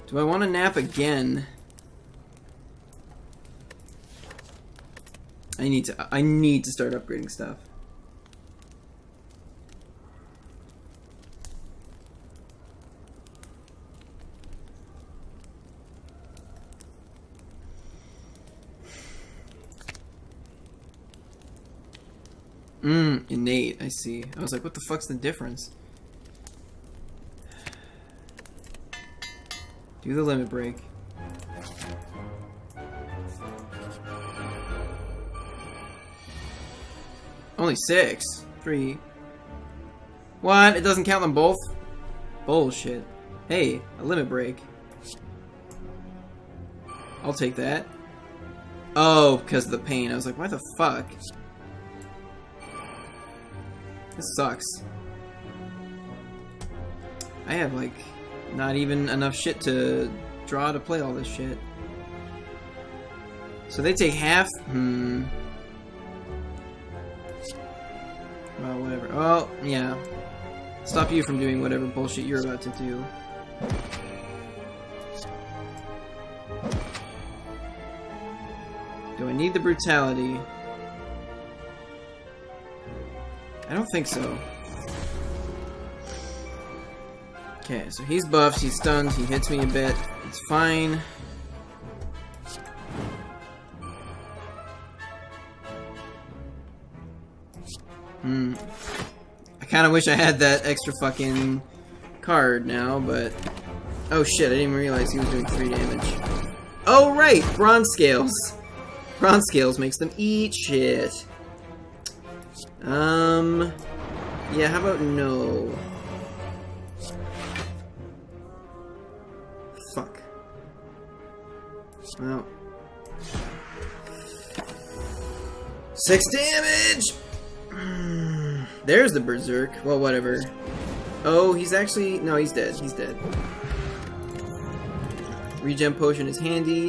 Do I want to nap again? I need to, I need to start upgrading stuff. Mmm, innate, I see. I was like, what the fuck's the difference? Do the limit break. Only six. Three. It doesn't count them both? Bullshit. Hey, a limit break. I'll take that. Oh, because of the pain. I was like, why the fuck? This sucks. I have, like, not even enough shit to draw to play all this shit. So they take half? Hmm. Well, whatever. Oh, yeah. Stop you from doing whatever bullshit you're about to do. Do I need the brutality? I don't think so. Okay, so he's buffed, he's stunned, he hits me a bit. It's fine. Hmm. I kind of wish I had that extra fucking card now, but... Oh shit, I didn't even realize he was doing 3 damage. Oh right! Bronze scales! Bronze scales makes them eat shit. Um... Yeah, how about no? Fuck. Well... Six damage! (sighs) There's the Berserk. Well, whatever. Oh, he's actually... No, he's dead. He's dead. Regen potion is handy.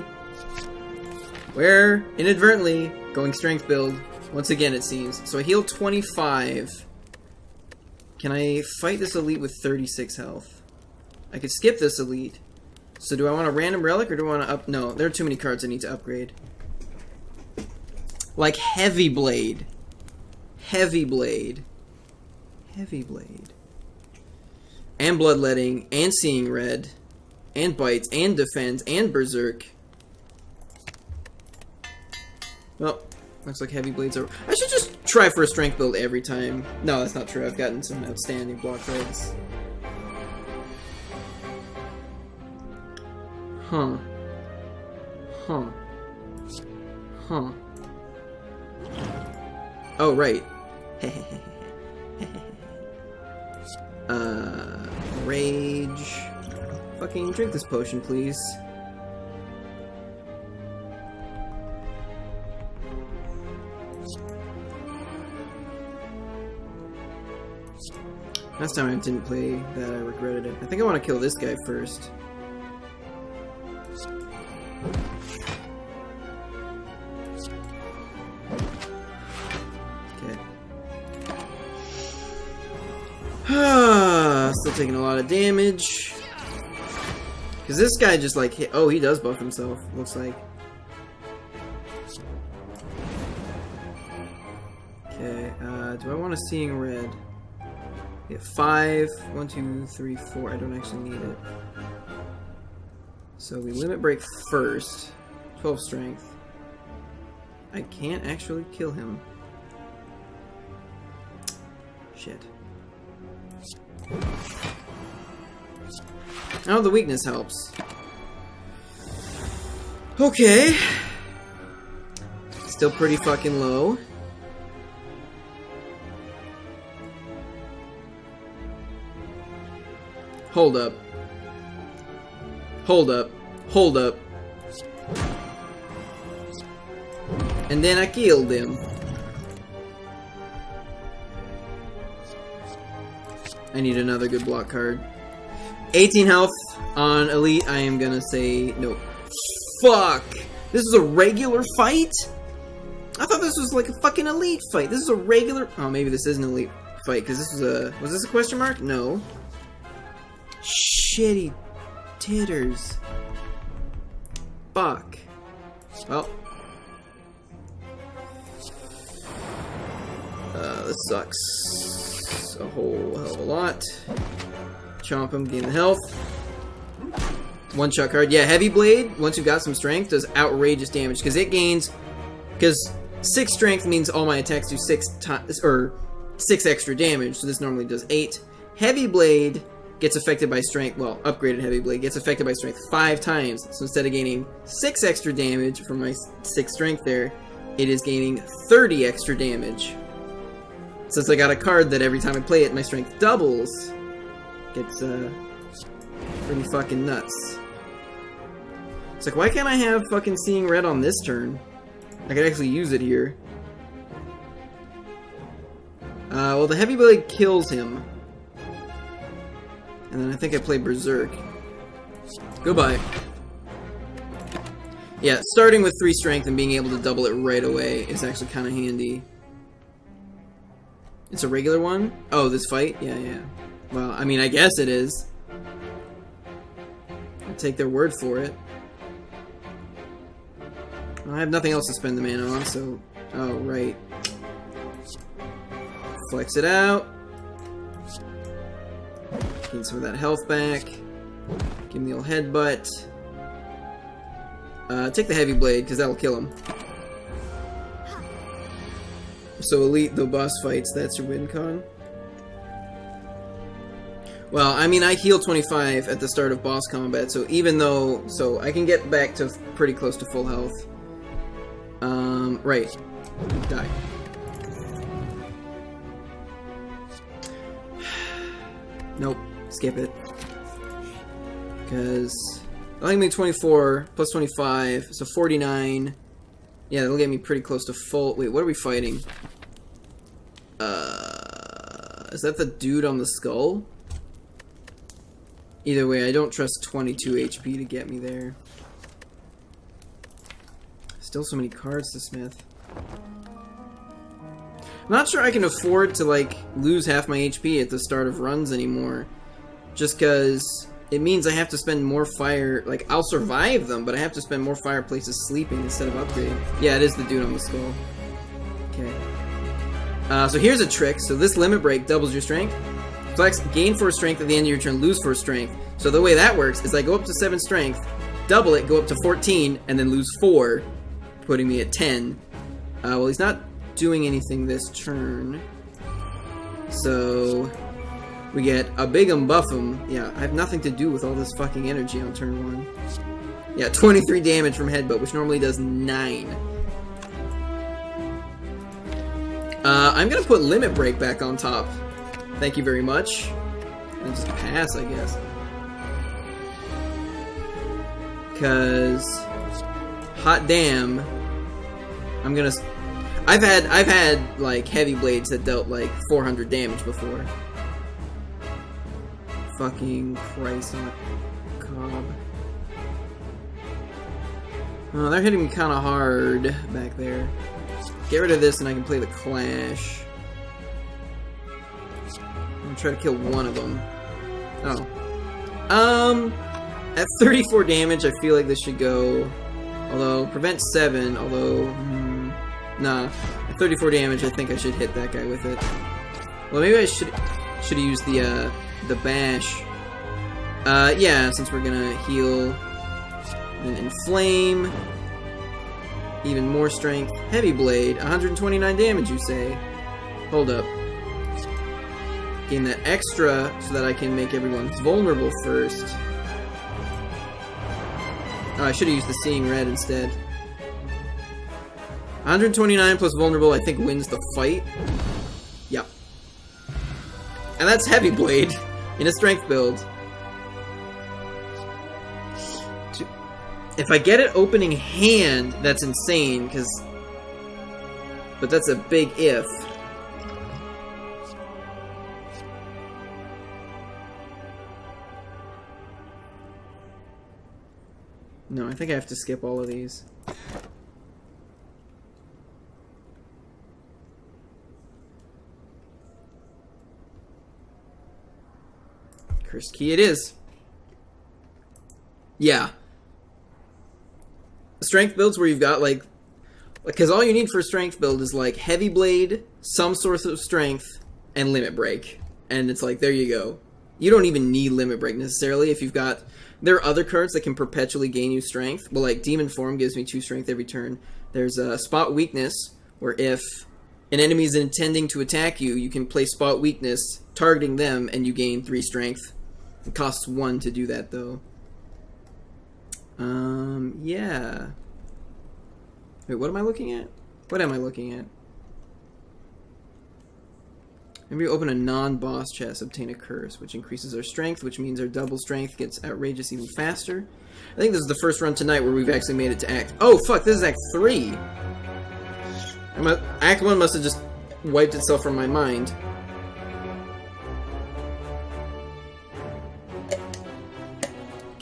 Where, inadvertently, going strength build. Once again, it seems. So I heal 25. Can I fight this elite with 36 health? I could skip this elite. So do I want a random relic or do I want to up... No, there are too many cards I need to upgrade. Like Heavy Blade. Heavy Blade. Heavy Blade. And Bloodletting, and Seeing Red, and Bites, and Defense, and Berserk. Well, looks like Heavy Blades are... I should just try for a Strength build every time. No, that's not true. I've gotten some outstanding block cards. Huh. Huh. Huh. Oh, right. (laughs) uh, rage. Fucking drink this potion, please. Last time I didn't play that, I regretted it. I think I want to kill this guy first. Okay. (sighs) Still taking a lot of damage. Because this guy just like hit. Oh, he does buff himself, looks like. Okay, uh, do I want a Seeing Red? Yeah, five, one, two, three, four. I don't actually need it. So we limit break first. 12 strength. I can't actually kill him. Shit. Oh, the weakness helps. Okay. Still pretty fucking low. Hold up. Hold up. Hold up. And then I killed him. I need another good block card. 18 health on Elite, I am gonna say no. Fuck! This is a regular fight? I thought this was like a fucking Elite fight. This is a regular... Oh, maybe this is an Elite fight, because this is a... Was this a question mark? No. Shitty titters. Fuck. Well. Uh, this sucks a whole hell of a lot. Chomp him, gain the health. One shot card. Yeah, Heavy Blade, once you've got some strength, does outrageous damage because it gains. Because six strength means all my attacks do six times or six extra damage. So this normally does eight. Heavy Blade gets affected by strength. Well, upgraded Heavy Blade gets affected by strength five times. So instead of gaining six extra damage from my six strength there, it is gaining 30 extra damage. Since I got a card that every time I play it, my strength doubles, it's uh, pretty fucking nuts. It's like, why can't I have fucking Seeing Red on this turn? I could actually use it here. Uh, well, the Heavy Blade kills him. And then I think I play Berserk. Goodbye. Yeah, starting with 3 strength and being able to double it right away is actually kind of handy. It's a regular one? Oh, this fight? Yeah, yeah. Well, I mean, I guess it is. I'll take their word for it. I have nothing else to spend the mana on, so... Oh, right. Flex it out. Gain some of that health back. Give him the old headbutt. Uh, take the heavy blade, because that'll kill him. So elite, though boss fights, that's your win con. Well, I mean, I heal 25 at the start of boss combat, so even though... So, I can get back to pretty close to full health. Um, right. Die. (sighs) nope. Skip it. Because... That'll give me 24 plus 25, so 49. Yeah, that'll get me pretty close to full... Wait, what are we fighting? Uh... Is that the dude on the skull? Either way, I don't trust 22 HP to get me there. Still so many cards to smith. I'm not sure I can afford to, like, lose half my HP at the start of runs anymore. Just because it means I have to spend more fire... Like, I'll survive them, but I have to spend more fireplaces sleeping instead of upgrading. Yeah, it is the dude on the skull. Okay. Uh, so here's a trick. So this limit break doubles your strength. Flex, gain 4 strength at the end of your turn, lose 4 strength. So the way that works is I go up to 7 strength, double it, go up to 14, and then lose 4, putting me at 10. Uh, well, he's not doing anything this turn. So, we get a big um buffum. Yeah, I have nothing to do with all this fucking energy on turn 1. Yeah, 23 damage from Headbutt, which normally does 9. Uh, I'm gonna put Limit Break back on top. Thank you very much. And just pass, I guess. Because... Hot damn. I'm gonna... I've had, I've had, like, heavy blades that dealt, like, 400 damage before. Fucking Christ on Cobb. Oh, they're hitting me kind of hard back there. Get rid of this and I can play the Clash. I'm gonna try to kill one of them. Oh. Um, at 34 damage, I feel like this should go. Although, prevent 7, although, hmm, nah. At 34 damage, I think I should hit that guy with it. Well, maybe I should should have used the, uh, the bash. Uh, yeah, since we're gonna heal and inflame. Even more strength. Heavy blade, 129 damage, you say? Hold up. Gain that extra so that I can make everyone vulnerable first. Oh, I should have used the Seeing Red instead. 129 plus vulnerable, I think, wins the fight. Yep. And that's Heavy Blade in a strength build. If I get it opening hand, that's insane, because... But that's a big if. No, I think I have to skip all of these. Cursed key it is. Yeah. Strength builds where you've got like because all you need for a strength build is like heavy blade, some source of strength, and limit break. And it's like there you go. You don't even need limit break necessarily if you've got there are other cards that can perpetually gain you strength. Well, like Demon Form gives me two strength every turn. There's a Spot Weakness, where if an enemy is intending to attack you, you can play Spot Weakness, targeting them, and you gain three strength. It costs one to do that, though. Um, yeah. Wait, what am I looking at? What am I looking at? Maybe open a non-boss chest, obtain a curse, which increases our strength, which means our double strength gets outrageous even faster. I think this is the first run tonight where we've actually made it to Act... Oh, fuck, this is Act 3! Act 1 must have just wiped itself from my mind.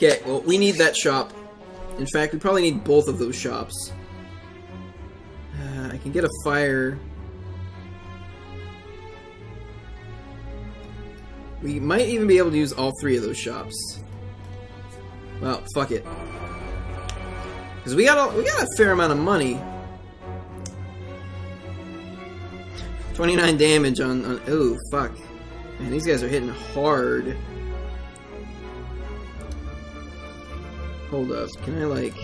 Okay, well, we need that shop. In fact, we probably need both of those shops. Uh, I can get a fire We might even be able to use all three of those shops. Well, fuck it. Because we got a, we got a fair amount of money. 29 damage on, on oh fuck. Man, these guys are hitting hard. Hold up, can I like...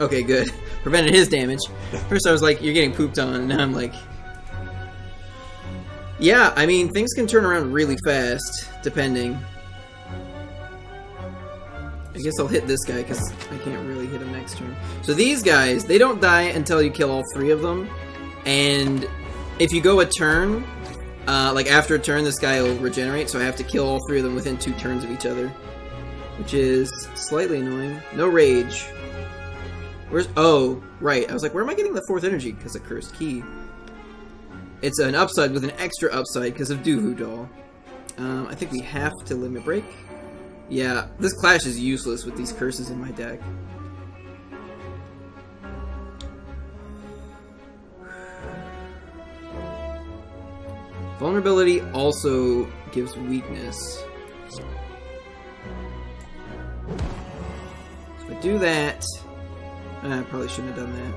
Okay, good. (laughs) Prevented his damage. First I was like, you're getting pooped on, and now I'm like... Yeah, I mean, things can turn around really fast, depending. I guess I'll hit this guy, because I can't really hit him next turn. So these guys, they don't die until you kill all three of them. And if you go a turn, uh, like after a turn, this guy will regenerate, so I have to kill all three of them within two turns of each other. Which is slightly annoying. No rage. Where's... Oh, right. I was like, where am I getting the fourth energy? Because of Cursed Key. It's an upside with an extra upside because of Du-Vu Doll. Um, I think we have to limit break. Yeah, this clash is useless with these curses in my deck. Vulnerability also gives weakness. Do that... I probably shouldn't have done that.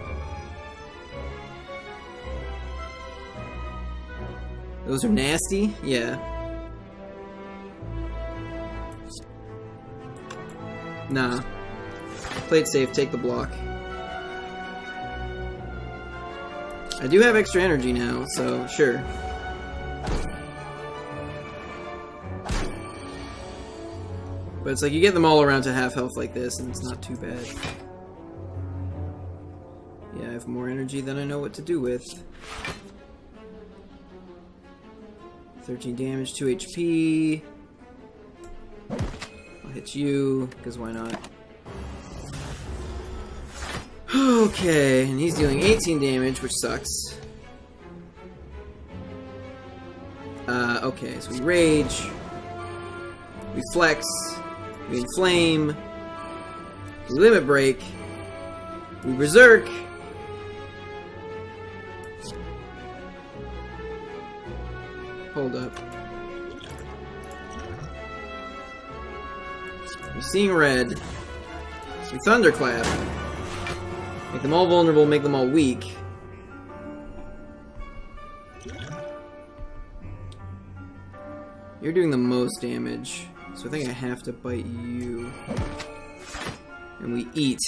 Those are nasty? Yeah. Nah. Play it safe, take the block. I do have extra energy now, so sure. But it's like you get them all around to half health like this, and it's not too bad. Yeah, I have more energy than I know what to do with. 13 damage, 2 HP. I'll hit you, because why not? Okay, and he's dealing 18 damage, which sucks. Uh, okay, so we rage. We flex. We inflame. We limit break. We berserk. Hold up. We're seeing red. We thunderclap. Make them all vulnerable, make them all weak. You're doing the most damage. So I think I have to bite you. And we eat.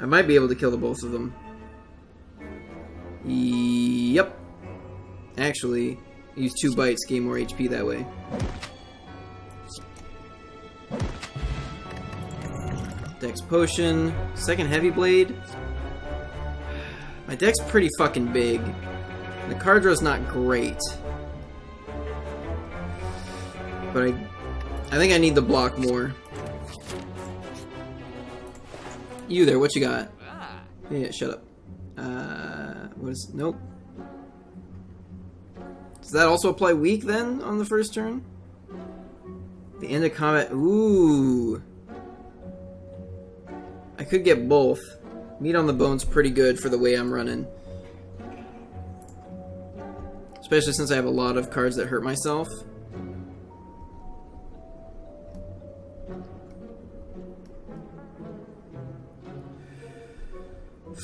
I might be able to kill the both of them. Yep. Actually, use two bites, gain more HP that way. Dex Potion. Second Heavy Blade. My deck's pretty fucking big. The card draw's not great. But I, I think I need the block more. You there, what you got? Yeah, shut up. Uh, what is, nope. Does that also apply weak then on the first turn? The end of combat, ooh. I could get both. Meat on the bone's pretty good for the way I'm running. Especially since I have a lot of cards that hurt myself.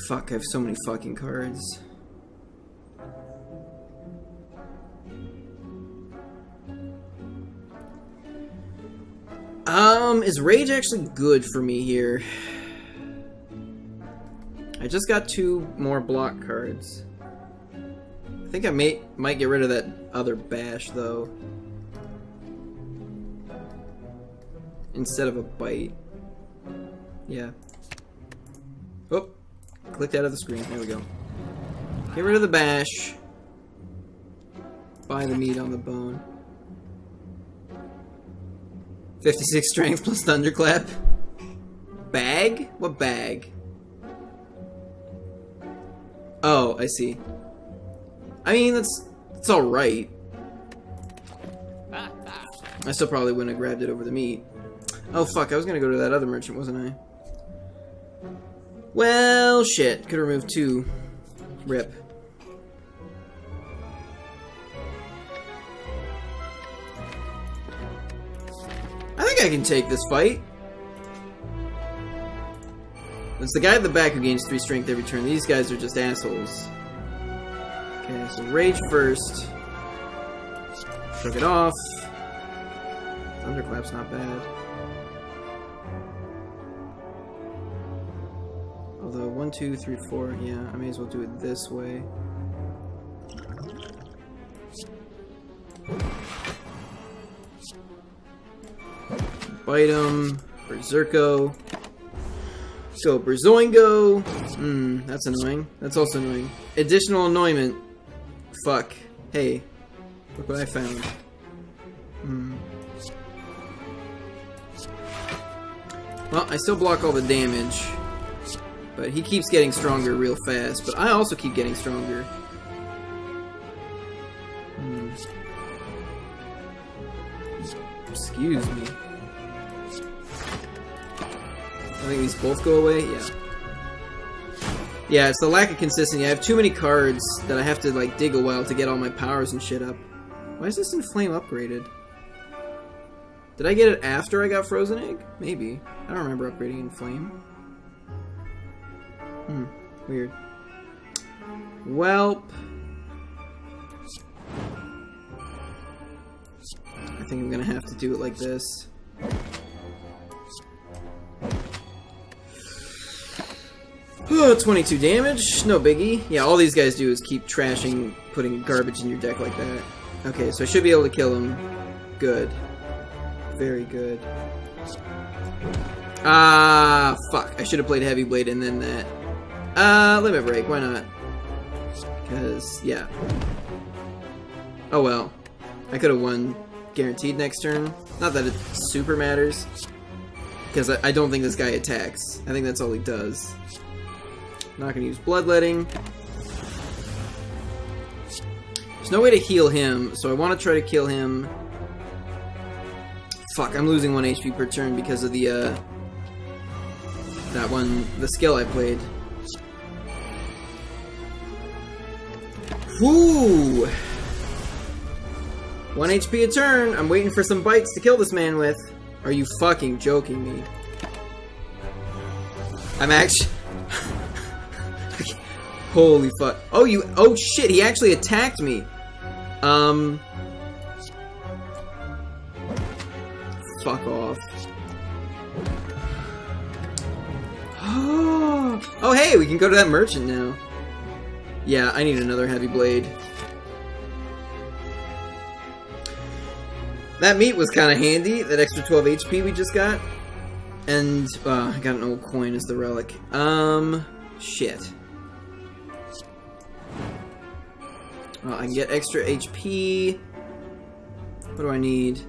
Fuck, I have so many fucking cards. Um, is Rage actually good for me here? (sighs) I just got two more block cards. I think I may might get rid of that other bash though. Instead of a bite. Yeah. Oh, clicked out of the screen. There we go. Get rid of the bash. Buy the meat on the bone. 56 (laughs) strength plus thunderclap. Bag? What bag? Oh, I see. I mean, that's it's all right. (laughs) I still probably wouldn't have grabbed it over the meat. Oh fuck, I was gonna go to that other merchant, wasn't I? Well, shit. Could remove two. Rip. I think I can take this fight. It's the guy at the back who gains 3 strength every turn. These guys are just assholes. Okay, so rage first. Shook it off. Thunderclap's not bad. Although, one, two, three, four, yeah, I may as well do it this way. Bite him. Berserko. So, Berzoingo. Hmm, that's annoying. That's also annoying. Additional annoyment. Fuck. Hey. Look what I found. Hmm. Well, I still block all the damage. But he keeps getting stronger real fast. But I also keep getting stronger. Hmm. Excuse me. I think these both go away? Yeah. Yeah, it's the lack of consistency. I have too many cards that I have to, like, dig a while to get all my powers and shit up. Why is this Inflame upgraded? Did I get it after I got Frozen Egg? Maybe. I don't remember upgrading Inflame. Hmm. Weird. Welp. I think I'm gonna have to do it like this. 22 damage, no biggie. Yeah, all these guys do is keep trashing, putting garbage in your deck like that. Okay, so I should be able to kill him. Good. Very good. Ah, fuck. I should have played Heavy Blade and then that. Uh, Limit Break, why not? Because, yeah. Oh well. I could have won guaranteed next turn. Not that it super matters. Because I, I don't think this guy attacks. I think that's all he does. Not gonna use Bloodletting. There's no way to heal him, so I want to try to kill him. Fuck, I'm losing 1 HP per turn because of the, uh... That one, the skill I played. Whoo! 1 HP a turn. I'm waiting for some bites to kill this man with. Are you fucking joking me? I'm actually... (laughs) Holy fuck. Oh, you- oh shit, he actually attacked me. Um... Fuck off. (gasps) oh, hey, we can go to that merchant now. Yeah, I need another heavy blade. That meat was kind of handy, that extra 12 HP we just got. And, uh, I got an old coin as the relic. Um, shit. Well, I can get extra HP. What do I need?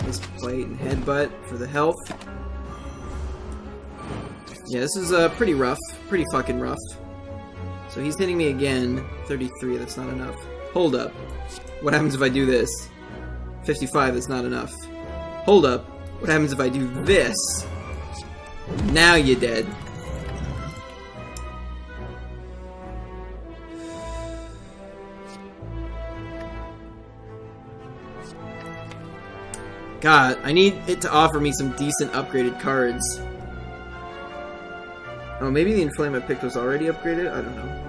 This plate and headbutt for the health. Yeah, this is uh, pretty rough. Pretty fucking rough. So he's hitting me again. 33, that's not enough. Hold up. What happens if I do this? 55, that's not enough. Hold up. What happens if I do this? Now you're dead. God, I need it to offer me some decent upgraded cards. Oh, maybe the Inflame I picked was already upgraded? I don't know.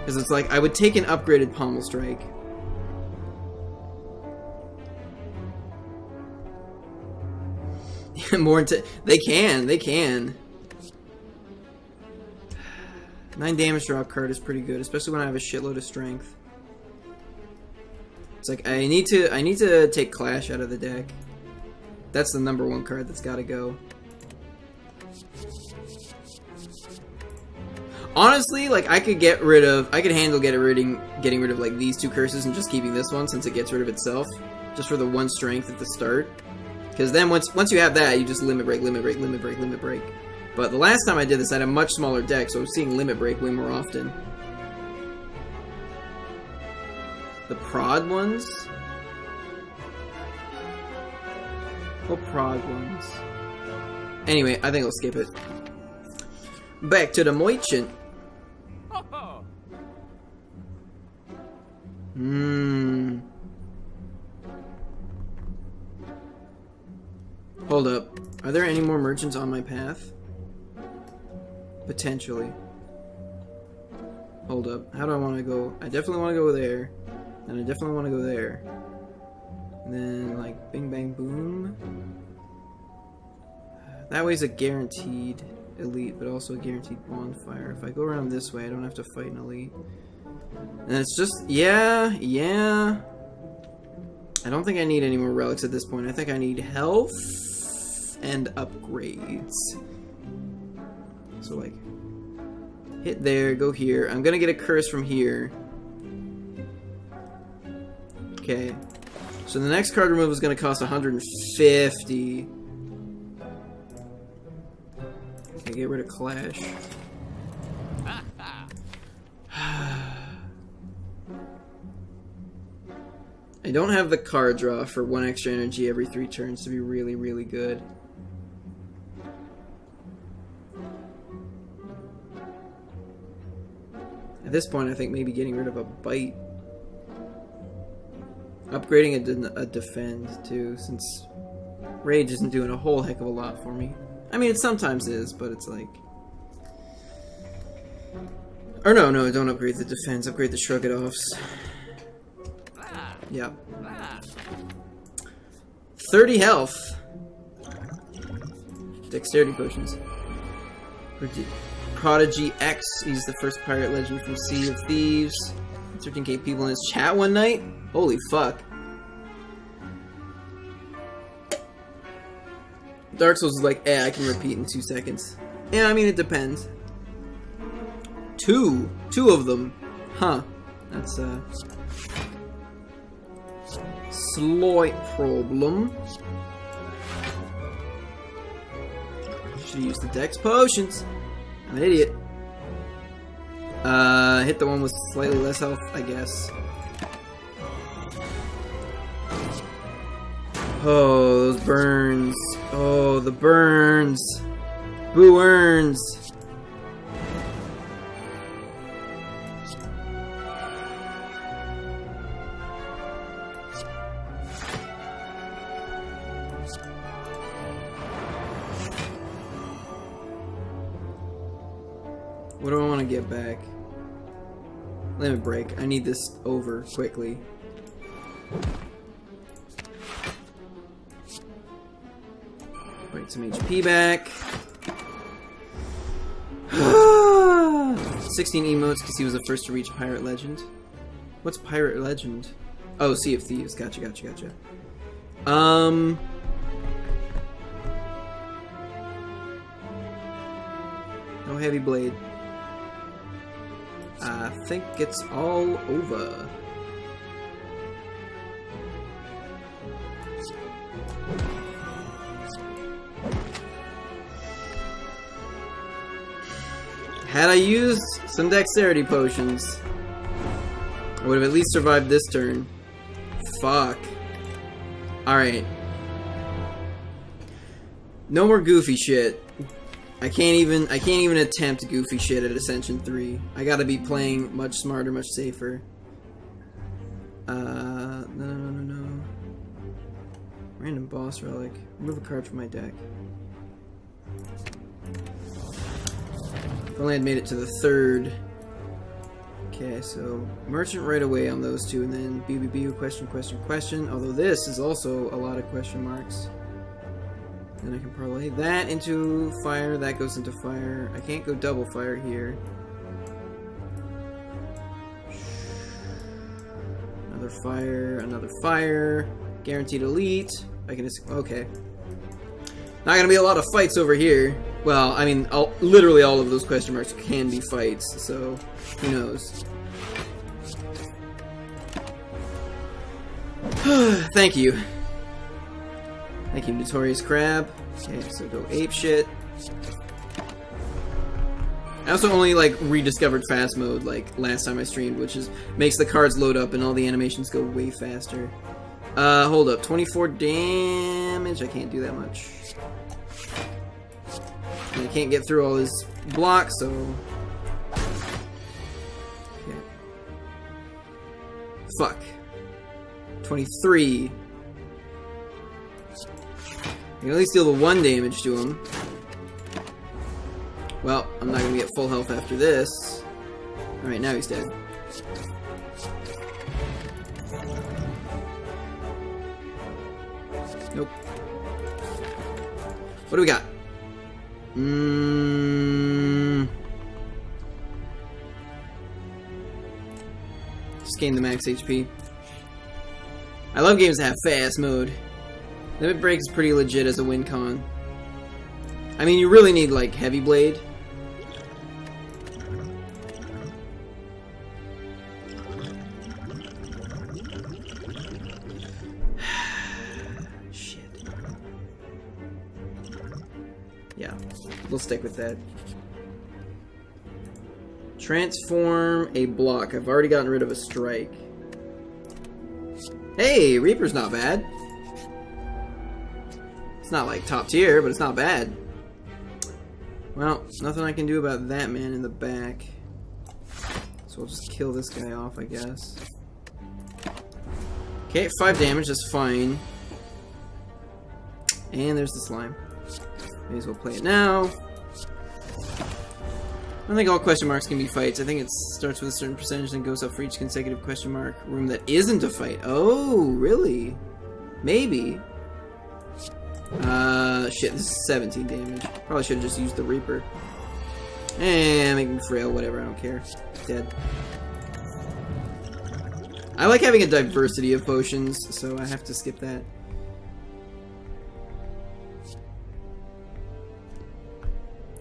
Because it's like, I would take an upgraded Pommel Strike. (laughs) More into they can, they can. Nine damage drop card is pretty good, especially when I have a shitload of strength. It's like I need to I need to take Clash out of the deck. That's the number one card that's gotta go. Honestly, like I could get rid of I could handle getting rid of, getting rid of like these two curses and just keeping this one since it gets rid of itself. Just for the one strength at the start. Because then once once you have that, you just limit break, limit break, limit break, limit break. But the last time I did this, I had a much smaller deck, so I was seeing limit break way more often. The prog ones? What prog ones? Anyway, I think I'll skip it. Back to the merchant. Hmm. Hold up. Are there any more merchants on my path? Potentially. Hold up. How do I want to go? I definitely want to go there. And I definitely want to go there. And then, like, bing, bang, boom. That way's a guaranteed elite, but also a guaranteed bonfire. If I go around this way, I don't have to fight an elite. And it's just, yeah, yeah. I don't think I need any more relics at this point. I think I need health and upgrades. So, like, hit there, go here. I'm gonna get a curse from here. Okay. So the next card remove is gonna cost 150. Okay, get rid of Clash. (sighs) I don't have the card draw for one extra energy every three turns to be really, really good. At this point, I think maybe getting rid of a bite. Upgrading a, a defend, too, since Rage isn't doing a whole heck of a lot for me. I mean, it sometimes is, but it's like... Or no, no, don't upgrade the defense, upgrade the Shrug It Offs. Yep. 30 health. Dexterity potions. Prodigy X. He's the first pirate legend from Sea of Thieves. 13k people in his chat one night? Holy fuck. Dark Souls is like, eh, I can repeat in two seconds. Yeah, I mean, it depends. Two? Two of them? Huh. That's, uh... Slight problem. Should've used the dex potions. I'm an idiot. Uh, hit the one with slightly less health, I guess. Oh, those burns. Oh, the burns. Boo earns. What do I want to get back? Limit break. I need this over quickly. Break some HP back. (sighs) 16 emotes because he was the first to reach Pirate Legend. What's Pirate Legend? Oh, Sea of Thieves. Gotcha, gotcha, gotcha. Um... No heavy blade. I think it's all over. Had I used some dexterity potions, I would have at least survived this turn. Fuck. Alright. No more goofy shit. I can't even I can't even attempt goofy shit at Ascension 3. I gotta be playing much smarter, much safer. Uh no no no no. Random boss relic. Remove a card from my deck. I'd made it to the third. Okay, so merchant right away on those two, and then BBB question question question. Although this is also a lot of question marks. Then I can parlay that into fire, that goes into fire. I can't go double fire here. Another fire, another fire. Guaranteed elite. I can just, okay. Not gonna be a lot of fights over here. Well, I mean, all, literally all of those question marks can be fights, so who knows. (sighs) Thank you. Thank you, Notorious Crab. Okay, so go ape shit. I also only like rediscovered fast mode like last time I streamed, which is makes the cards load up and all the animations go way faster. Uh, hold up, 24 damage. I can't do that much. And I can't get through all his blocks, so Fuck. 23. I can at least deal the one damage to him. Well, I'm not gonna get full health after this. Alright, now he's dead. Nope. What do we got? Mmm. Just gain the max HP. I love games that have fast mode. Limit Break is pretty legit as a win con. I mean, you really need, like, Heavy Blade. We'll stick with that. Transform a block. I've already gotten rid of a strike. Hey, Reaper's not bad. It's not like top tier, but it's not bad. Well, nothing I can do about that man in the back. So we'll just kill this guy off, I guess. Okay, 5 damage, that's fine. And there's the slime. May as well play it now. I don't think all question marks can be fights. I think it starts with a certain percentage and goes up for each consecutive question mark room that isn't a fight. Oh, really? Maybe. Uh, shit, this is 17 damage. Probably should have just used the Reaper. Eh, make me frail, whatever, I don't care. Dead. I like having a diversity of potions, so I have to skip that.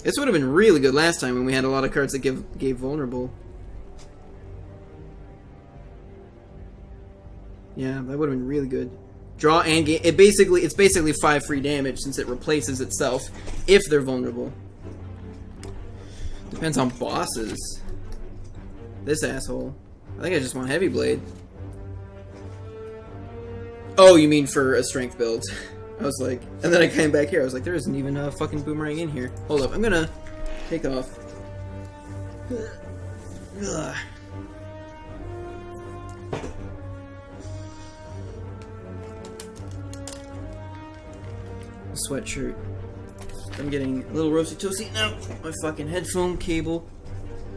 This would have been really good last time when we had a lot of cards that give gave vulnerable. Yeah, that would have been really good. Draw and gain. It basically it's basically five free damage since it replaces itself if they're vulnerable. Depends on bosses. This asshole. I think I just want heavy blade. Oh, you mean for a strength build? (laughs) I was like, and then I came back here. I was like, there isn't even a fucking boomerang in here. Hold up, I'm gonna take off. Ugh. Sweatshirt. I'm getting a little roasty toasty now. My fucking headphone cable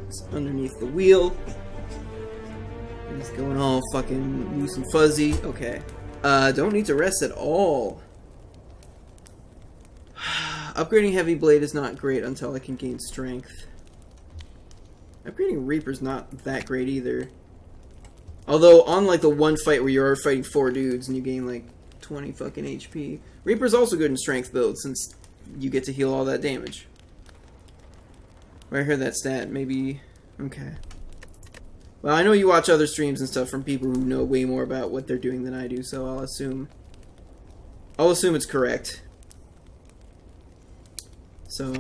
is underneath the wheel. It's going all fucking loose and fuzzy. Okay. Uh, don't need to rest at all. Upgrading Heavy Blade is not great until I can gain strength. Upgrading Reaper's not that great either. Although, on like the one fight where you are fighting four dudes and you gain like 20 fucking HP, Reaper's also good in strength build since you get to heal all that damage. Where I heard that stat, maybe... Okay. Well, I know you watch other streams and stuff from people who know way more about what they're doing than I do, so I'll assume... I'll assume it's correct. So,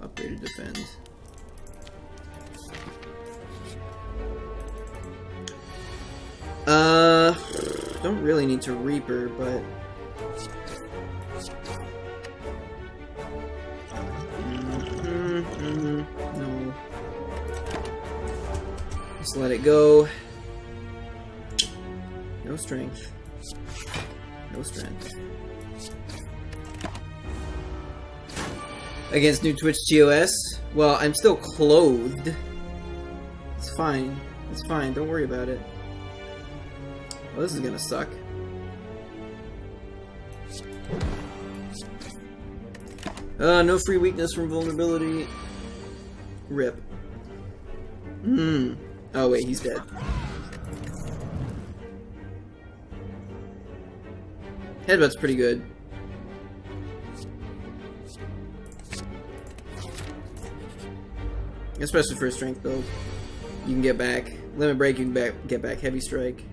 upgraded defend. Uh, don't really need to Reaper, but... Mm -hmm, no. Just let it go. No strength. No strength. Against new Twitch TOS? Well, I'm still clothed. It's fine. It's fine. Don't worry about it. Well, this is gonna suck. Uh, no free weakness from vulnerability. Rip. Hmm. Oh wait, he's dead. Headbutt's pretty good. Especially for a strength build. You can get back limit break, you can back, get back heavy strike.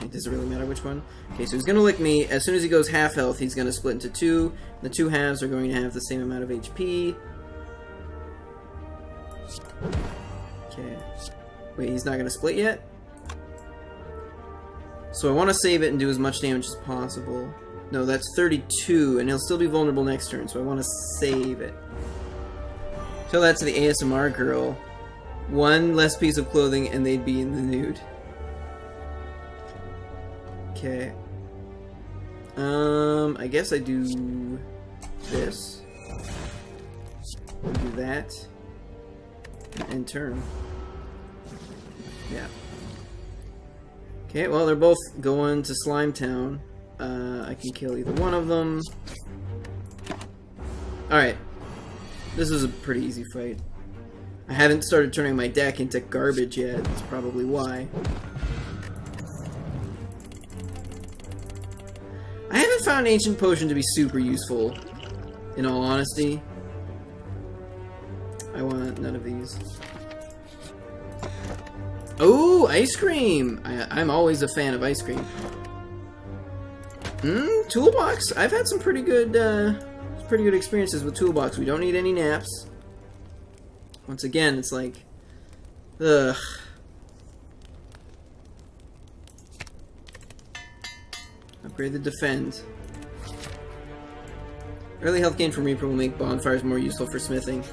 It doesn't really matter which one. Okay, so he's gonna lick me. As soon as he goes half health, he's gonna split into two. The two halves are going to have the same amount of HP. Okay. Wait, he's not gonna split yet? So I want to save it and do as much damage as possible. No, that's 32, and he'll still be vulnerable next turn, so I want to save it. Tell that to the ASMR girl. One less piece of clothing and they'd be in the nude. Okay. Um, I guess I do this. Do that. And turn. Yeah. Okay, well, they're both going to Slime Town. Uh, I can kill either one of them. Alright. This is a pretty easy fight. I haven't started turning my deck into garbage yet. That's probably why. I haven't found Ancient Potion to be super useful, in all honesty. I want none of these. Oh, ice cream! I, am always a fan of ice cream. Mmm, toolbox. I've had some pretty good, uh, pretty good experiences with toolbox. We don't need any naps. Once again, it's like, ugh. Upgrade the defend. Early health gain from Reaper will make bonfires more useful for smithing.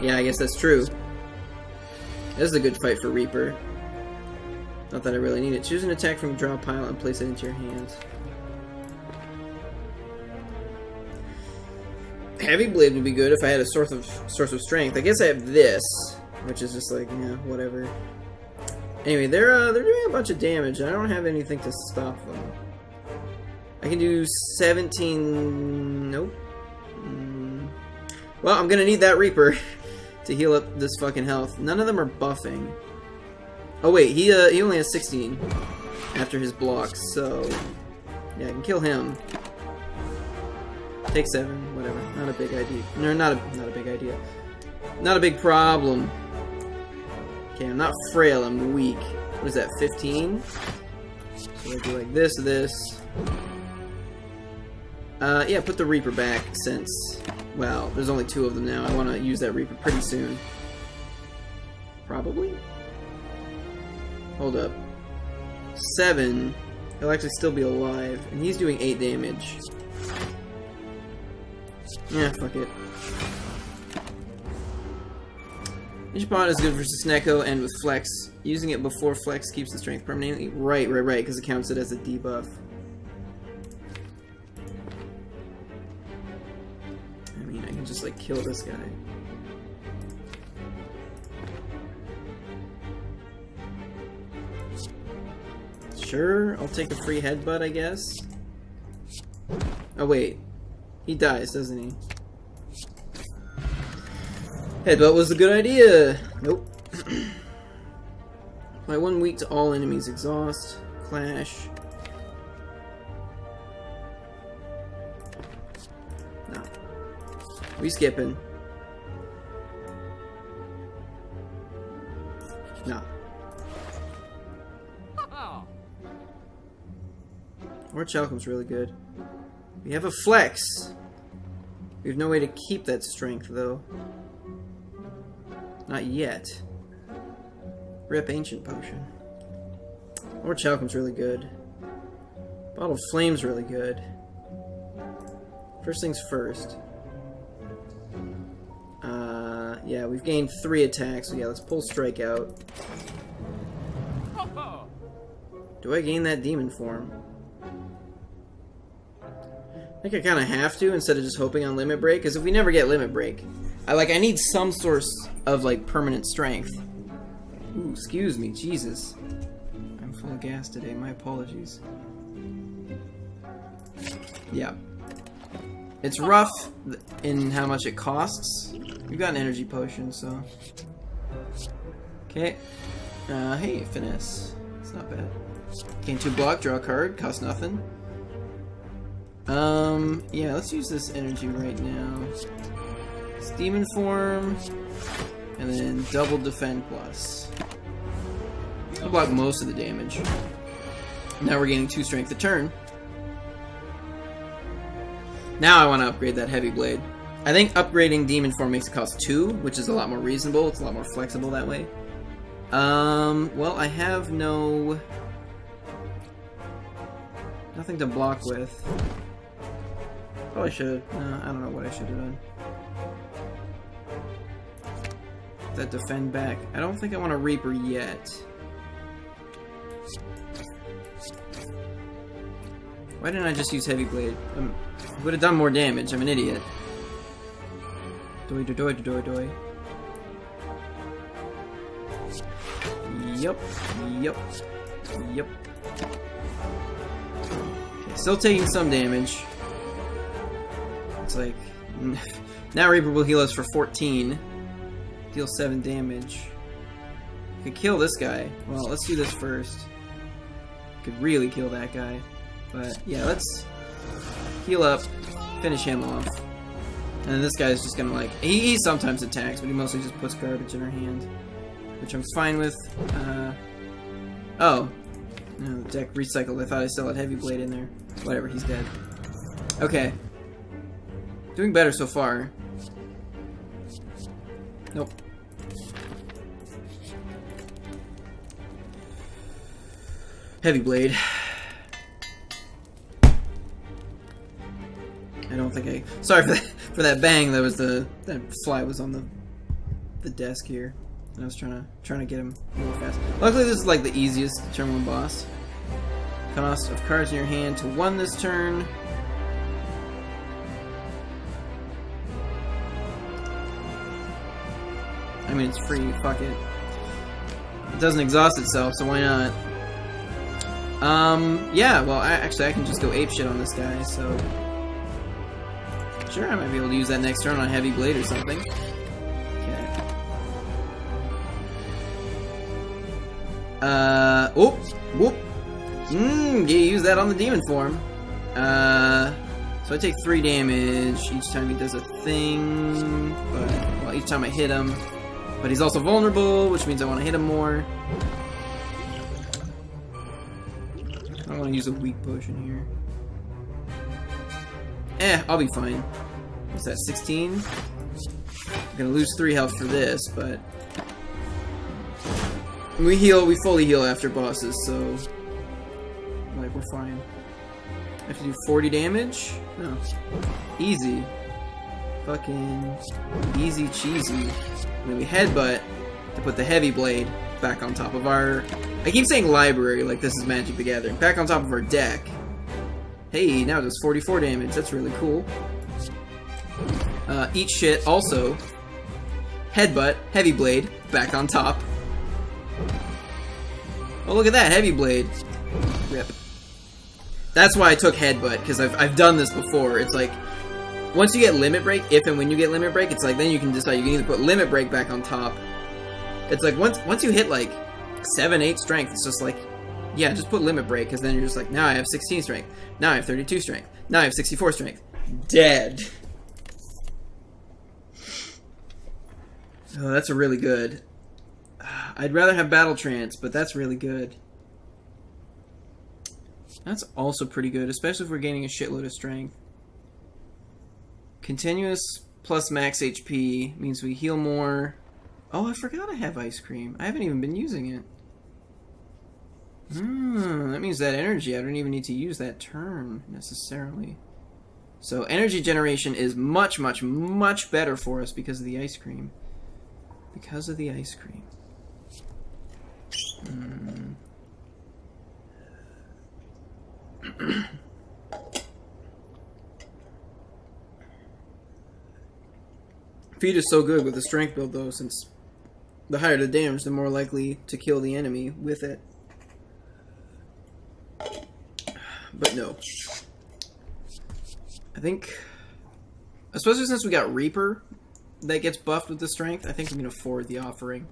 Yeah, I guess that's true. This is a good fight for Reaper. Not that I really need it. Choose an attack from draw pile and place it into your hands. Heavy Blade would be good if I had a source of source of strength. I guess I have this, which is just like, yeah, whatever. Anyway, they're uh, they're doing a bunch of damage. I don't have anything to stop them. I can do 17... Nope. Mm. Well, I'm gonna need that Reaper (laughs) to heal up this fucking health. None of them are buffing. Oh wait, he uh, he only has 16 after his blocks, so yeah, I can kill him. Take seven, whatever. Not a big idea. No, not a not a big idea. Not a big problem. Okay, I'm not frail. I'm weak. What is that? 15. So I do like this, this. Uh, yeah, put the Reaper back since, well, there's only two of them now. I want to use that Reaper pretty soon. Probably. Hold up. Seven. He'll actually still be alive. And he's doing eight damage. Yeah, fuck it. Ichiban is good versus Neko and with Flex. Using it before Flex keeps the strength permanently. Right, right, right, because it counts it as a debuff. I mean, I can just, like, kill this guy. Sure, I'll take a free headbutt, I guess. Oh, wait. He dies, doesn't he? Headbutt was a good idea! Nope. (clears throat) Apply one weak to all enemies. Exhaust. Clash. No. We skipping. No. (laughs) Orichalcum's really good. We have a flex. We have no way to keep that strength, though. Not yet. Rip Ancient Potion. Orichalcum's really good. Bottle of Flame's really good. First things first. Uh, yeah, we've gained three attacks, so yeah, let's pull Strike out. Do I gain that demon form? I think I kind of have to instead of just hoping on Limit Break, because if we never get Limit Break, I like I need some source of like permanent strength. Ooh, excuse me, Jesus. I'm full of gas today, my apologies. Yeah. It's rough in how much it costs. We've got an energy potion, so... Okay. Uh, hey, Finesse. It's not bad. Gain two block, draw a card, cost nothing. Um, yeah, let's use this energy right now. It's demon form, and then double defend plus. I'll block most of the damage. Now we're gaining two strength a turn. Now I want to upgrade that heavy blade. I think upgrading demon form makes it cost two, which is a lot more reasonable. It's a lot more flexible that way. Um, well, I have no... Nothing to block with. Probably should. No, I don't know what I should have done. that defend back. I don't think I want a Reaper yet. Why didn't I just use Heavy Blade? Um, would have done more damage. I'm an idiot. Doi doi doi doi doi. Yep. Yep. Yep. Okay, still taking some damage. It's like... (laughs) now Reaper will heal us for 14. Deal 7 damage. Could kill this guy. Well, let's do this first. Could really kill that guy. But, yeah, let's heal up, finish him off. And then this guy's just gonna, like... He, he sometimes attacks, but he mostly just puts garbage in our hand. Which I'm fine with. Uh, oh. No, deck recycled. I thought I still had Heavy Blade in there. Whatever, he's dead. Okay. Doing better so far. Nope. Heavy Blade. I don't think I... Sorry for that, (laughs) for that bang. That was the... That fly was on the the desk here. And I was trying to trying to get him real fast. Luckily, this is like the easiest turn one boss. Cost of cards in your hand to one this turn. I mean, it's free. Fuck it. It doesn't exhaust itself, so why not? Um, yeah, well, I, actually, I can just go ape shit on this guy, so... Sure, I might be able to use that next turn on Heavy Blade or something. Okay. Uh, oh, whoop. Mmm, you use that on the demon form. Uh, so I take three damage each time he does a thing, but, well, each time I hit him. But he's also vulnerable, which means I want to hit him more. I want to use a weak potion here. Eh, I'll be fine. What's that, 16? I'm gonna lose 3 health for this, but... We heal, we fully heal after bosses, so... Like, we're fine. I have to do 40 damage? No. Easy. Fucking... Easy cheesy. And then we headbutt to put the heavy blade back on top of our... I keep saying library like this is Magic the Gathering. Back on top of our deck. Hey, now it does 44 damage. That's really cool. Uh, eat shit, also. Headbutt, Heavy Blade, back on top. Oh, look at that, Heavy Blade. Rip. That's why I took Headbutt, because I've, I've done this before. It's like, once you get Limit Break, if and when you get Limit Break, it's like, then you can decide, you can either put Limit Break back on top. It's like, once, once you hit, like, 7, 8 strength, it's just like, yeah, just put limit break, because then you're just like, now I have 16 strength. Now I have 32 strength. Now I have 64 strength. Dead. Oh, that's a really good. (sighs) I'd rather have Battle Trance, but that's really good. That's also pretty good, especially if we're gaining a shitload of strength. Continuous plus max HP means we heal more. Oh, I forgot I have Ice Cream. I haven't even been using it. Hmm, that means that energy, I don't even need to use that turn, necessarily. So energy generation is much, much, much better for us because of the ice cream. Because of the ice cream. Hmm. (clears throat) Feed is so good with the strength build though, since the higher the damage, the more likely to kill the enemy with it. But no. I think, especially since we got Reaper that gets buffed with the strength, I think we can afford the offering.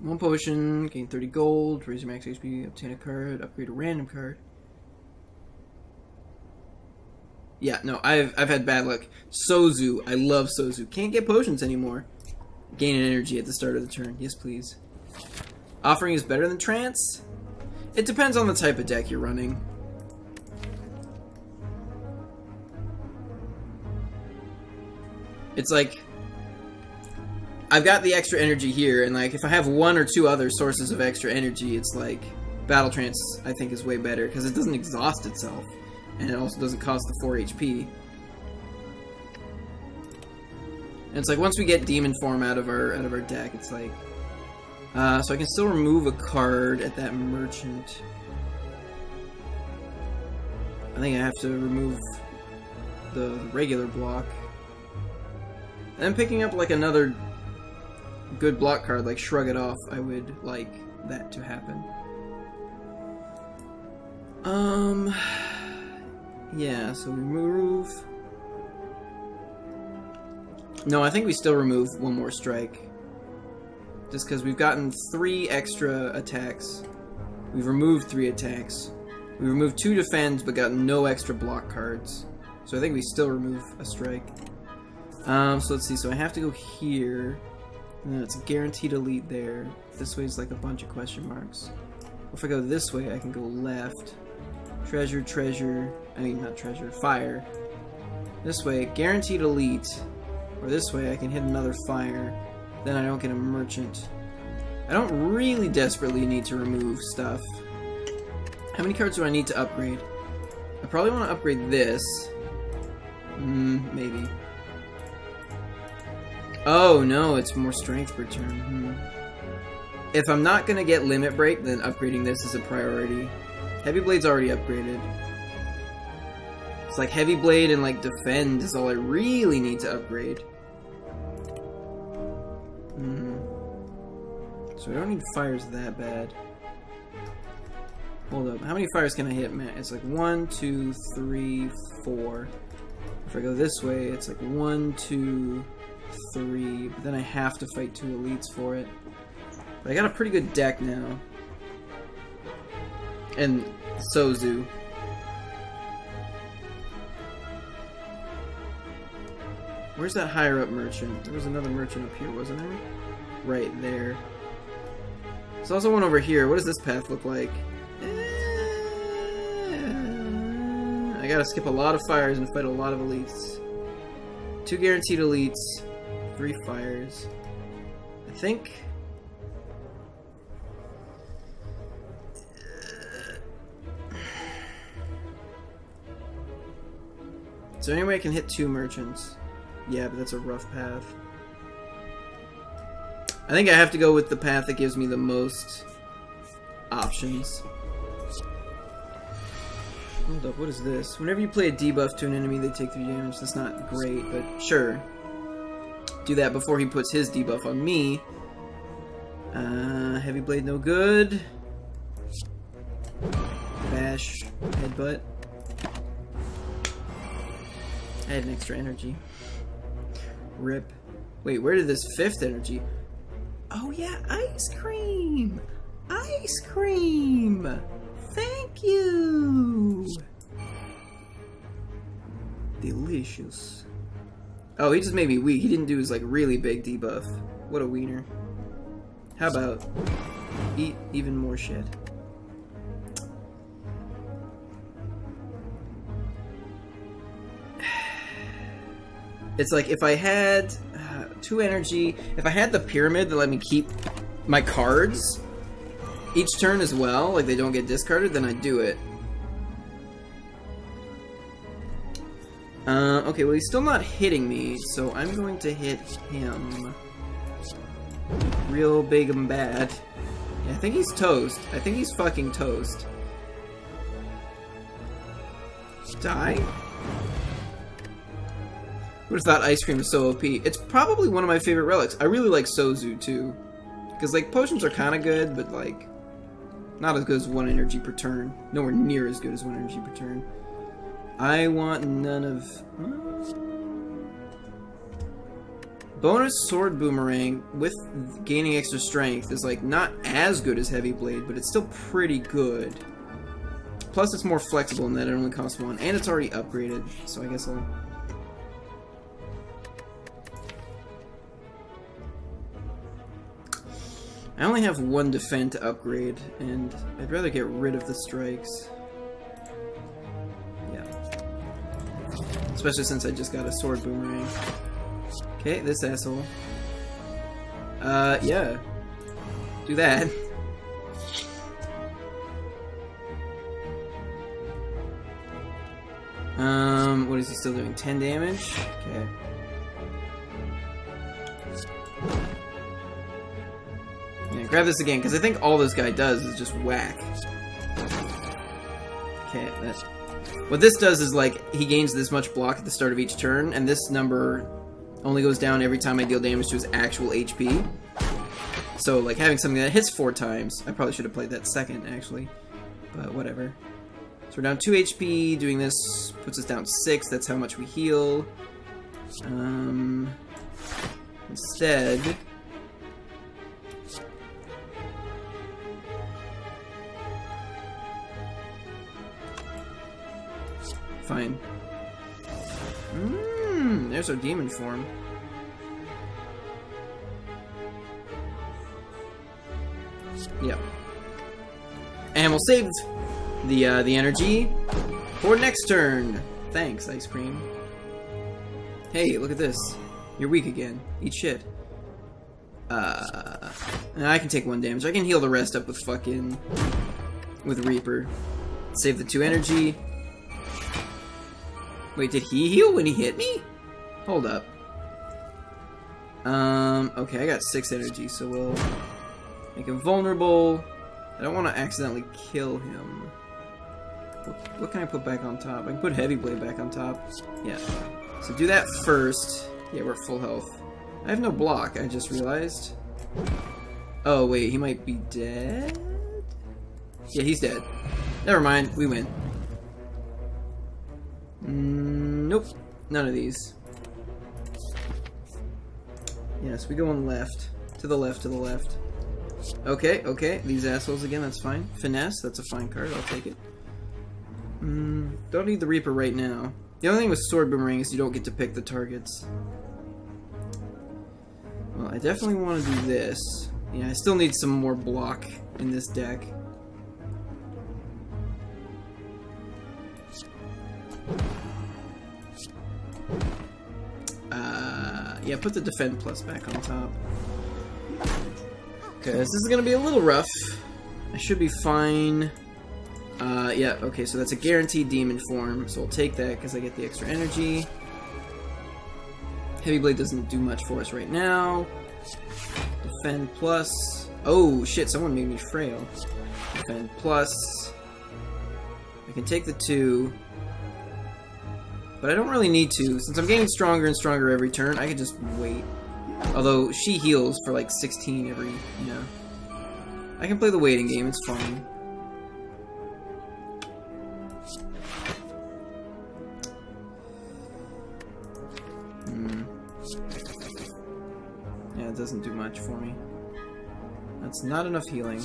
One potion, gain 30 gold, raise your max HP, obtain a card, upgrade a random card. Yeah, no, I've I've had bad luck. Sozu, I love Sozu. Can't get potions anymore. Gain an energy at the start of the turn. Yes, please. Offering is better than trance. It depends on the type of deck you're running. It's like I've got the extra energy here, and like if I have one or two other sources of extra energy, it's like Battle Trance I think is way better because it doesn't exhaust itself, and it also doesn't cost the 4 HP. And it's like once we get demon form out of our out of our deck, it's like uh, so I can still remove a card at that merchant. I think I have to remove the regular block. And then picking up like another good block card like Shrug It Off, I would like that to happen. Um, yeah, so we remove. No, I think we still remove one more strike. Just because we've gotten three extra attacks. We've removed three attacks. We removed two defends, but got no extra block cards. So I think we still remove a strike. Um, so let's see, so I have to go here. And it's a guaranteed elite there. This way is like a bunch of question marks. If I go this way, I can go left. Treasure, treasure, I mean not treasure, fire. This way, guaranteed elite. Or this way, I can hit another fire. Then I don't get a merchant. I don't really desperately need to remove stuff. How many cards do I need to upgrade? I probably want to upgrade this. Hmm, maybe. Oh, no, it's more strength per turn. Hmm. If I'm not going to get Limit Break, then upgrading this is a priority. Heavy Blade's already upgraded. Like Heavy Blade and like Defend is all I really need to upgrade. Hmm. So I don't need fires that bad. Hold up. How many fires can I hit, man? It's like one, two, three, four. If I go this way, it's like one, two, three. But then I have to fight two elites for it. But I got a pretty good deck now. And Sozu. Where's that higher up merchant? There was another merchant up here, wasn't there? Right there. There's also one over here. What does this path look like? Eh, I gotta skip a lot of fires and fight a lot of elites. Two guaranteed elites, three fires. I think Is there any way I can hit two merchants? Yeah, but that's a rough path. I think I have to go with the path that gives me the most options. Hold up, what is this? Whenever you play a debuff to an enemy, they take 3 damage. That's not great, but sure. Do that before he puts his debuff on me. Uh, heavy blade no good. Bash, headbutt. I had an extra energy. Rip. Wait, where did this fifth energy? Oh yeah, ice cream! Ice cream! Thank you! Delicious. Oh, he just made me weak. He didn't do his like really big debuff. What a wiener. How about eat even more shit? It's like if I had uh, two energy, if I had the pyramid that let me keep my cards each turn as well, like they don't get discarded, then I'd do it. Uh, okay, well he's still not hitting me, so I'm going to hit him. Real big and bad. Yeah, I think he's toast. I think he's fucking toast. Die? Have thought ice cream is so OP. It's probably one of my favorite relics. I really like Sozu too. Because like potions are kind of good, but like not as good as one energy per turn. Nowhere near as good as one energy per turn. I want none of... Bonus Sword Boomerang with gaining extra strength is like not as good as Heavy Blade, but it's still pretty good. Plus it's more flexible in that it only costs one, and it's already upgraded, so I guess I'll I only have one defend to upgrade, and I'd rather get rid of the strikes. Yeah. Especially since I just got a sword boomerang. Okay, this asshole. Uh, yeah. Do that. (laughs) Um, what is he still doing? 10 damage? Okay. Grab this again, because I think all this guy does is just whack. Okay, that... What this does is, like, he gains this much block at the start of each turn, and this number only goes down every time I deal damage to his actual HP. So, like, having something that hits four times, I probably should have played that second, actually. But whatever. So we're down 2 HP, doing this puts us down 6, that's how much we heal. Um, instead... Fine. Mmm, there's our demon form. Yep. And we'll save the uh, the energy for next turn. Thanks, ice cream. Hey, look at this. You're weak again. Eat shit. Uh, I can take one damage. I can heal the rest up with fucking with Reaper. Save the two energy. Wait, did he heal when he hit me? Hold up. Um, okay, I got six energy, so we'll make him vulnerable. I don't want to accidentally kill him. What, what, can I put back on top? I can put Heavy Blade back on top. Yeah. So do that first. Yeah, we're full health. I have no block, I just realized. Oh, wait, he might be dead? Yeah, he's dead. Never mind, we win. Mm, nope, none of these. Yes, we go on left. To the left, to the left. Okay, okay, these assholes again, that's fine. Finesse, that's a fine card, I'll take it. Mm, don't need the Reaper right now. The only thing with Sword Boomerang is you don't get to pick the targets. Well, I definitely want to do this. Yeah, I still need some more block in this deck. Yeah, put the Defend Plus back on top. Because this is gonna be a little rough. I should be fine. Uh, yeah, okay, so that's a guaranteed demon form, so I'll take that because I get the extra energy. Heavy Blade doesn't do much for us right now. Defend plus. Oh, shit, someone made me frail. Defend plus. I can take the two. But I don't really need to. Since I'm getting stronger and stronger every turn, I could just wait. Although, she heals for like 16 every, you know. I can play the waiting game, it's fine. Hmm. Yeah, it doesn't do much for me. That's not enough healing.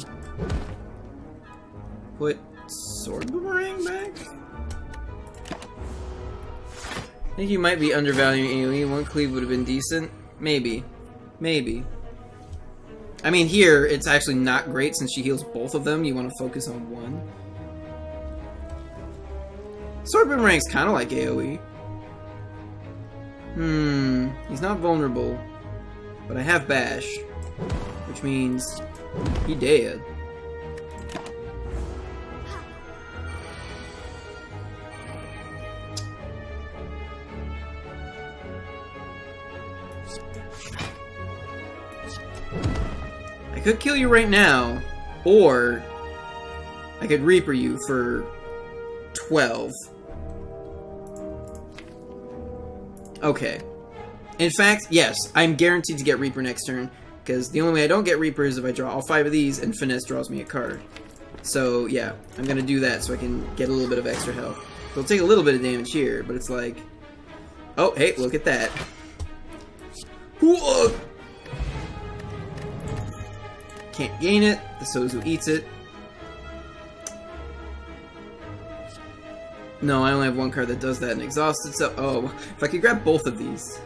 Put Sword Boomerang back? I think you might be undervaluing AoE. One cleave would have been decent. Maybe. Maybe. I mean, here, it's actually not great since she heals both of them. You want to focus on one. Sword Boomerang's kind of like AoE. Hmm, he's not vulnerable. But I have Bash, which means he dead. Could kill you right now, or I could Reaper you for 12. Okay. In fact, yes, I'm guaranteed to get Reaper next turn, because the only way I don't get Reaper is if I draw all five of these and Finesse draws me a card. So, yeah, I'm going to do that so I can get a little bit of extra health. It'll take a little bit of damage here, but it's like... Oh, hey, look at that. Whoa! Can't gain it. The Sozu eats it. No, I only have one card that does that and exhausts itself. Oh, if I could grab both of these.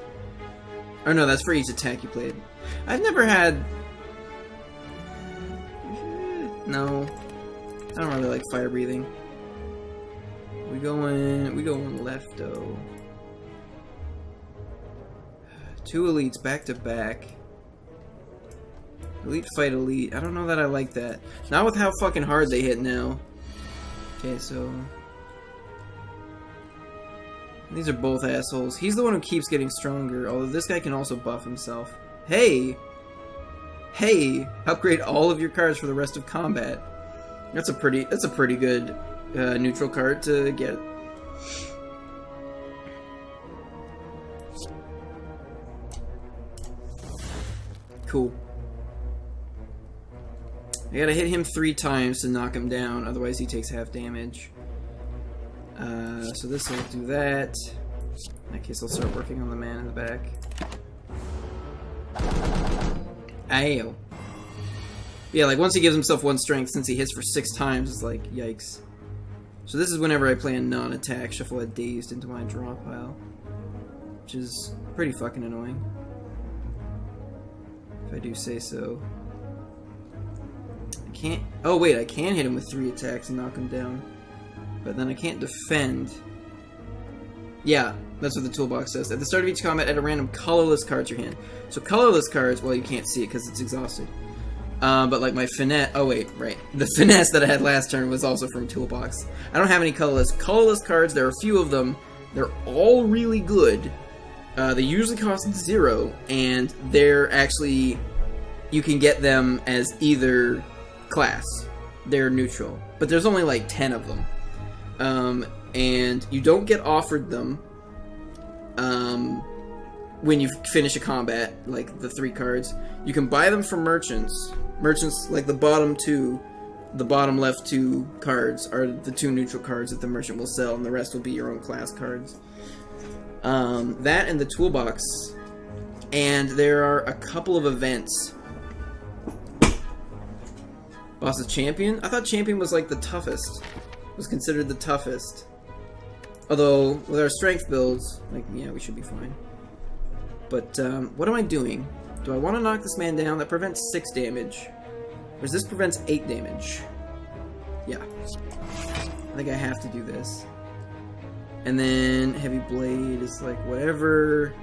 Oh no, that's for each attack you played. I've never had... No. I don't really like fire breathing. We going we going left though. Two elites back to back. Elite fight elite. I don't know that I like that. Not with how fucking hard they hit now. Okay, so these are both assholes. He's the one who keeps getting stronger, although this guy can also buff himself. Hey! Hey, upgrade all of your cards for the rest of combat. That's a pretty that's a pretty good uh, neutral card to get. Cool. I gotta hit him three times to knock him down, otherwise he takes half damage. Uh, so this will do that. In that case, I'll start working on the man in the back. Ayo. Yeah, like once he gives himself one strength, since he hits for six times, it's like, yikes. So this is whenever I play a non-attack, shuffle a dazed into my draw pile. Which is pretty fucking annoying. If I do say so. Can't... Oh wait, I can hit him with three attacks and knock him down. But then I can't defend. Yeah, that's what the toolbox says. At the start of each combat, add a random colorless card to your hand. So colorless cards, well, you can't see it because it's exhausted. Uh, but like my finesse, oh wait, right. (laughs) The finesse that I had last turn was also from Toolbox. I don't have any colorless. Colorless cards, there are a few of them. They're all really good. Uh, they usually cost zero, and they're actually, you can get them as either class. They're neutral. But there's only like 10 of them. Um, and you don't get offered them um, when you finish a combat, like the three cards. You can buy them from merchants. Merchants, like the bottom two, the bottom left two cards are the two neutral cards that the merchant will sell, and the rest will be your own class cards. Um, that and the toolbox. And there are a couple of events. Boss's champion? I thought champion was like the toughest. Was considered the toughest. Although, with our strength builds, like, yeah, we should be fine. But, um, what am I doing? Do I want to knock this man down? That prevents 6 damage. Whereas this prevents 8 damage. Yeah. I think I have to do this. And then Heavy Blade is like, whatever.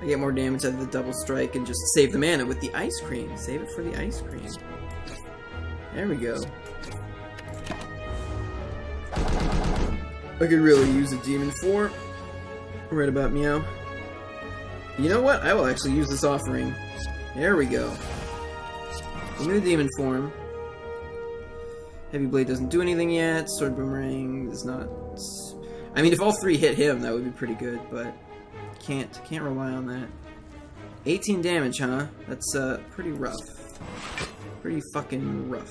I get more damage out of the double strike and just save the mana with the ice cream. Save it for the ice cream. There we go. I could really use a demon form. Right about meow. You know what? I will actually use this offering. There we go. Give me the demon form. Heavy blade doesn't do anything yet. Sword boomerang is not. I mean, if all three hit him, that would be pretty good, but can't can't rely on that. 18 damage, huh? That's uh pretty rough. Pretty fucking rough.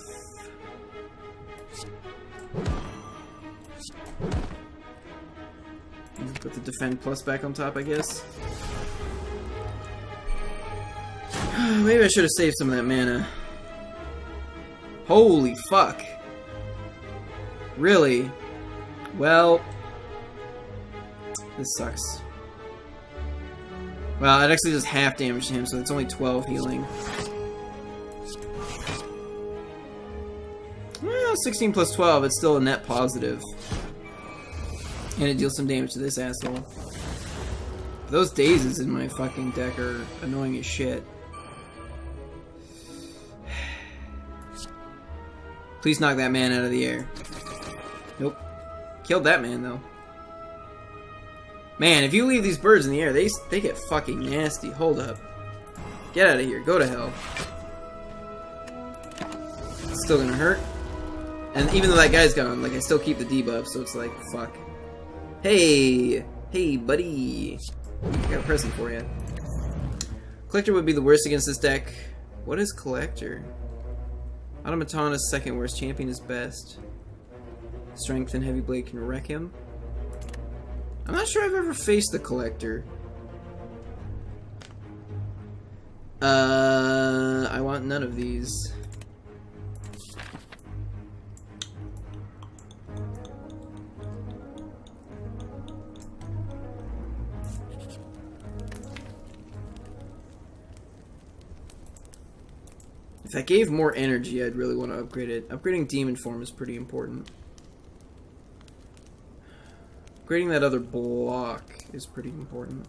Put the defend plus back on top, I guess. (sighs) Maybe I should have saved some of that mana. Holy fuck. Really? Well... This sucks. Well, it actually does half damage to him, so it's only 12 healing. Well, 16 plus 12, it's still a net positive. And it deals some damage to this asshole. Those dazes in my fucking deck are annoying as shit. (sighs) Please knock that man out of the air. Nope. Killed that man, though. Man, if you leave these birds in the air, they, they get fucking nasty. Hold up. Get out of here. Go to hell. Still gonna hurt. And even though that guy's gone, like, I still keep the debuff, so it's like, fuck. Hey! Hey, buddy! I got a present for you. Collector would be the worst against this deck. What is Collector? Automaton is second worst, Champion is best. Strength and Heavy Blade can wreck him. I'm not sure I've ever faced the Collector. Uh, I want none of these. I gave more energy, I'd really want to upgrade it. Upgrading Demon Form is pretty important. Upgrading that other block is pretty important.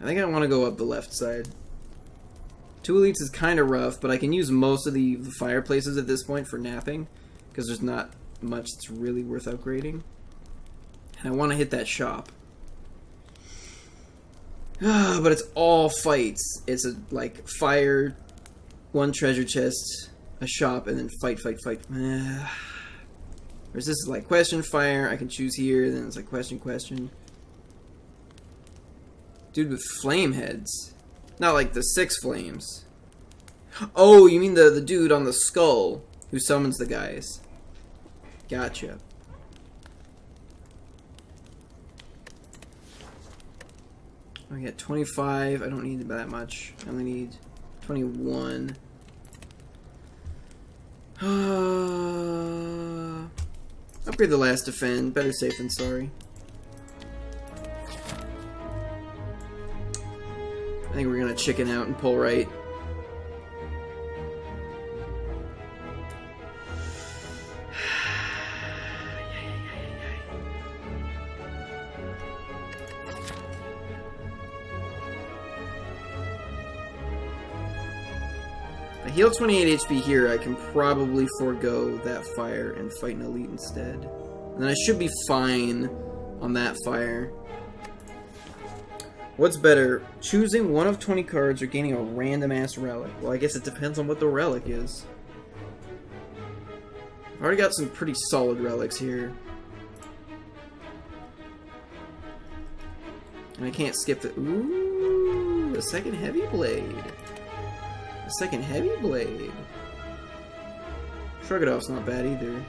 I think I want to go up the left side. Two elites is kind of rough, but I can use most of the, the fireplaces at this point for napping because there's not much that's really worth upgrading. And I want to hit that shop. (sighs) but it's all fights. It's a like fire, one treasure chest, a shop, and then fight, fight, fight. (sighs) Whereas this is like question fire. I can choose here. Then it's like question question. Dude with flame heads. Not like the six flames. Oh, you mean the, the dude on the skull who summons the guys. Gotcha. I get 25. I don't need that much. I only need 21. Uh, (sighs) upgrade the last defend. Better safe than sorry. I think we're gonna chicken out and pull right. Heal 28 HP here, I can probably forego that fire and fight an elite instead. And I should be fine on that fire. What's better, choosing one of 20 cards or gaining a random ass relic? Well, I guess it depends on what the relic is. I've already got some pretty solid relics here. And I can't skip the... Ooh, a second heavy blade. A second heavy blade. Shrug it off's not bad either.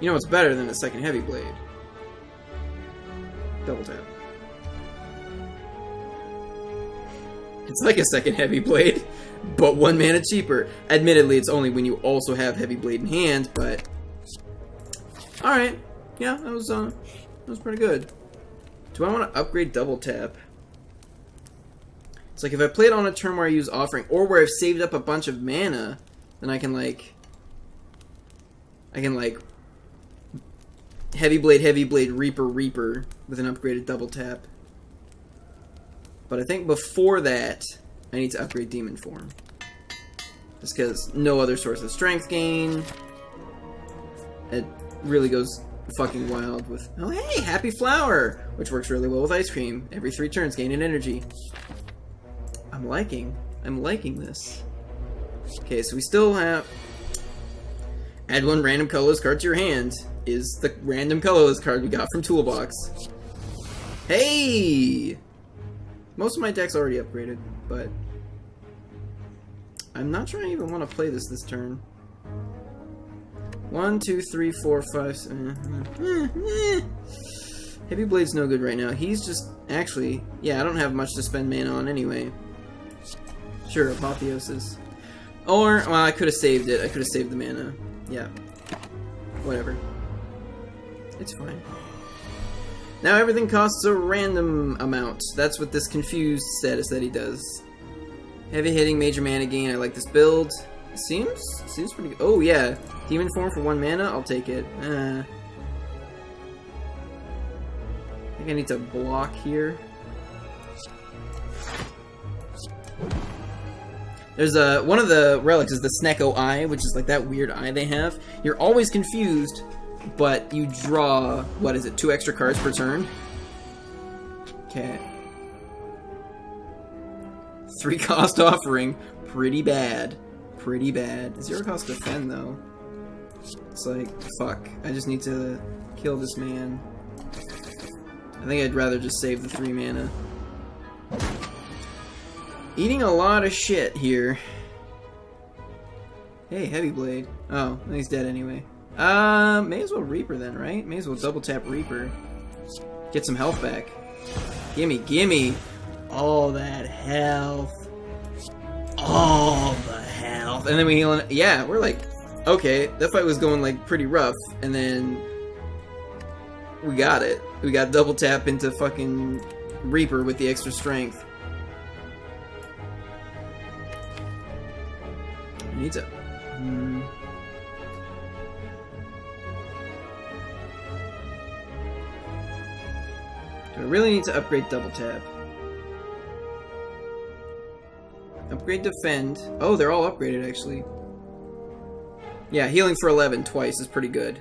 You know what's better than a second heavy blade? Double tap. It's like a second heavy blade, (laughs) but one mana cheaper. Admittedly, it's only when you also have heavy blade in hand, but all right, yeah, that was uh, that was pretty good. Do I want to upgrade double tap? Like if I play it on a turn where I use offering, or where I've saved up a bunch of mana, then I can like, I can like Heavy Blade, Heavy Blade, Reaper, Reaper with an upgraded double tap. But I think before that, I need to upgrade Demon Form. Just because no other source of strength gain. It really goes fucking wild with... Oh hey, Happy Flower! Which works really well with Ice Cream. Every three turns, gain an energy. I'm liking. I'm liking this. Okay, so we still have... Add one random colorless card to your hand is the random colorless card we got from Toolbox. Hey! Most of my deck's already upgraded, but I'm not sure I even want to play this this turn. One, two, three, four, five. Eh, eh. Heavy Blade's no good right now. He's just actually, yeah, I don't have much to spend mana on anyway. Sure, Apotheosis. Or, well, I could have saved it. I could have saved the mana. Yeah. Whatever. It's fine. Now everything costs a random amount. That's what this confused status that he does. Heavy hitting, major mana gain. I like this build. Seems seems pretty good. Oh yeah, demon form for one mana. I'll take it. Uh, I think I need to block here. There's a one of the relics is the Snecko Eye, which is like that weird eye they have. You're always confused but you draw, what is it, two extra cards per turn? Okay. Three (laughs) cost offering, pretty bad. Pretty bad. Zero cost defend, though. It's like, fuck, I just need to kill this man. I think I'd rather just save the three mana. Eating a lot of shit here. Hey, Heavy Blade. Oh, he's dead anyway. Uh, may as well Reaper then, right? May as well double tap Reaper. Get some health back. Gimme, gimme! All that health. All the health. And then we heal. Yeah, we're like, okay, that fight was going like pretty rough, and then we got it. We got double tap into fucking Reaper with the extra strength. needs it. Mm. Do I really need to upgrade double tap? Upgrade defend. Oh, they're all upgraded actually. Yeah, healing for 11 twice is pretty good.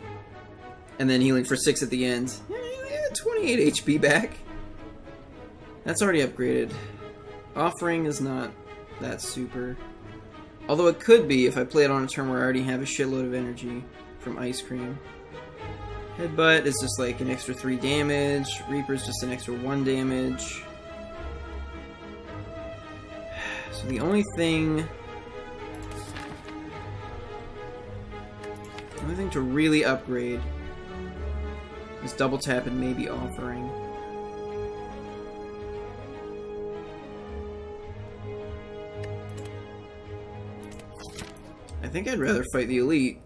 And then healing for 6 at the end. 28 HP back. That's already upgraded. Offering is not that super. Although it could be if I play it on a turn where I already have a shitload of energy from Ice Cream. Headbutt is just like an extra 3 damage. Reaper's just an extra 1 damage. (sighs) So the only thing... The only thing to really upgrade is double tap and maybe offering. I think I'd rather fight the elite.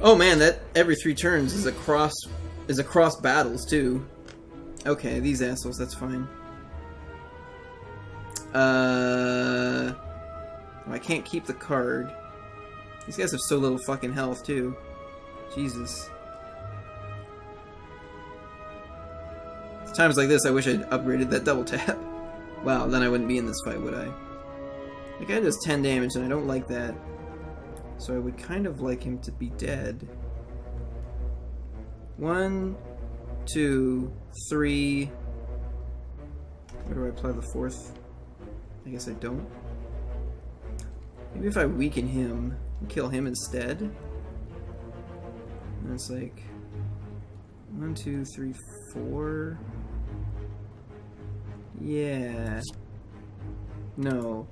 Oh man, that every three turns is across is across battles too. Okay, these assholes, that's fine. Uh, I can't keep the card. These guys have so little fucking health too. Jesus. Times like this, I wish I'd upgraded that double tap. (laughs) Wow, then I wouldn't be in this fight, would I? The guy does 10 damage, and I don't like that. So I would kind of like him to be dead. One, two, three... Where do I apply the fourth? I guess I don't. Maybe if I weaken him, kill him instead. And it's like... One, two, three, four... Yeah. No.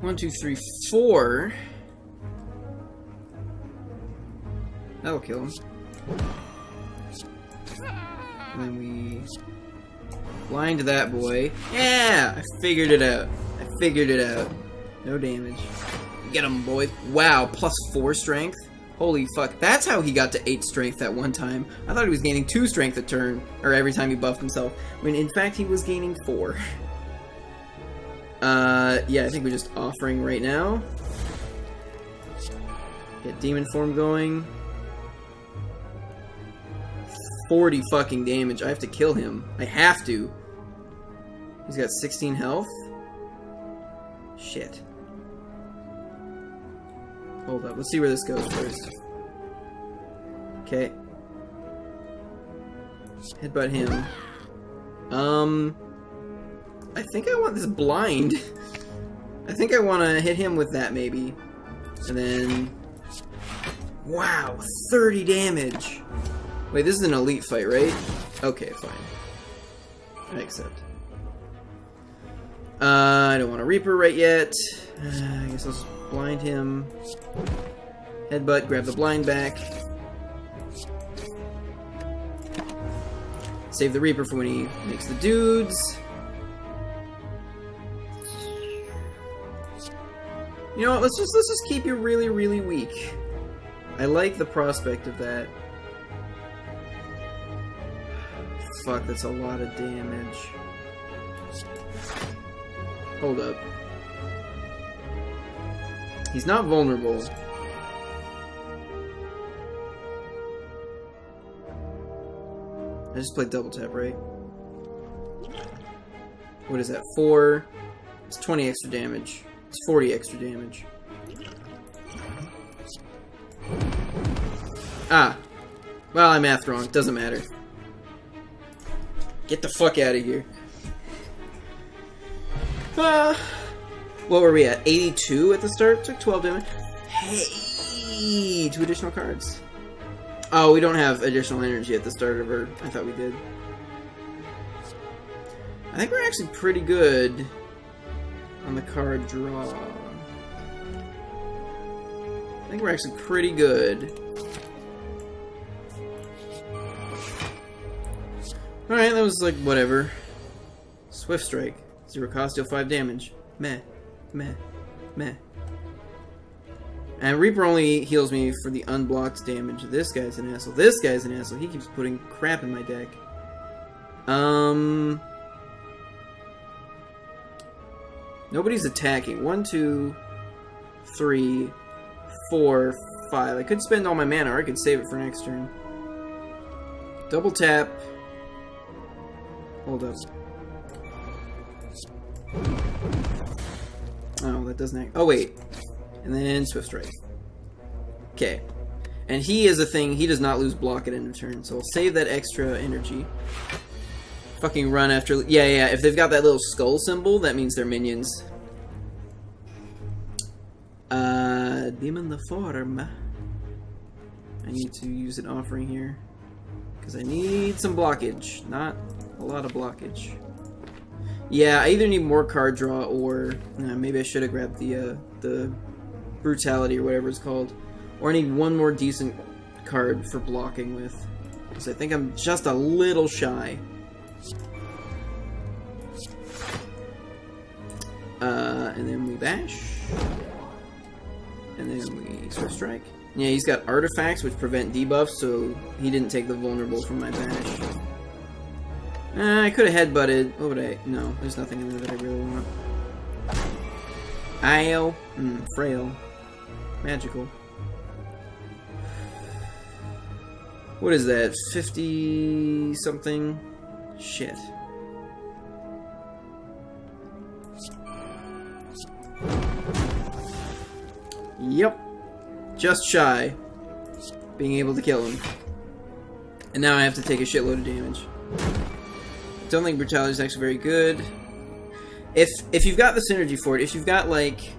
One, two, three, four. That'll kill him. And then we blind that boy. Yeah! I figured it out. I figured it out. No damage. Get him, boys. Wow, plus four strength? Holy fuck. That's how he got to 8 strength that one time. I thought he was gaining 2 strength a turn, or every time he buffed himself, when in fact he was gaining 4. (laughs) Uh, yeah, I think we're just offering right now. Get demon form going. 40 fucking damage. I have to kill him. I have to. He's got 16 health. Shit. Hold up. Let's see where this goes first. Okay. Headbutt him. Um... I think I want this blind. I think I want to hit him with that, maybe. And then... Wow, 30 damage! Wait, this is an elite fight, right? Okay, fine. I accept. Uh, I don't want a Reaper right yet. Uh, I guess I'll blind him. Headbutt, grab the blind back. Save the Reaper for when he makes the dudes. You know what, let's just let's just keep you really, really weak. I like the prospect of that. Fuck, that's a lot of damage. Hold up. He's not vulnerable. I just played double tap, right? What is that? Four. It's 20 extra damage. It's 40 extra damage. Ah. Well, I math wrong. Doesn't matter. Get the fuck out of here. Ah. What were we at? 82 at the start? Took 12 damage. Hey! Two additional cards. Oh, we don't have additional energy at the start of her. I thought we did. I think we're actually pretty good on the card draw. I think we're actually pretty good. Alright, that was like whatever. Swift Strike. Zero cost, deal 5 damage. Meh. Meh. Meh. And Reaper only heals me for the unblocked damage. This guy's an asshole. This guy's an asshole. He keeps putting crap in my deck. Um... Nobody's attacking. One, two, three, four, five. I could spend all my mana, or I could save it for next turn. Double tap. hold up. Oh, that doesn't act. Oh, wait. And then Swift Strike. Okay. And he is a thing, he does not lose block at end of turn, so I'll save that extra energy. Fucking run after... Yeah, yeah, if they've got that little skull symbol, that means they're minions. Uh, Demon the Form. I need to use an offering here. Because I need some blockage. Not a lot of blockage. Yeah, I either need more card draw or... Uh, maybe I should have grabbed the, uh, the Brutality or whatever it's called. Or I need one more decent card for blocking with. Because I think I'm just a little shy. Uh, and then we bash. And then we Swift Strike. Yeah, he's got artifacts which prevent debuffs, so he didn't take the vulnerable from my bash. Uh, I could have headbutted. What would I? No, there's nothing in there that I really want. Io. Mm, frail. Magical. What is that? 50 something? Shit. Yep. Just shy. Being able to kill him. And now I have to take a shitload of damage. Don't think Brutality is actually very good. If if you've got the synergy for it, if you've got like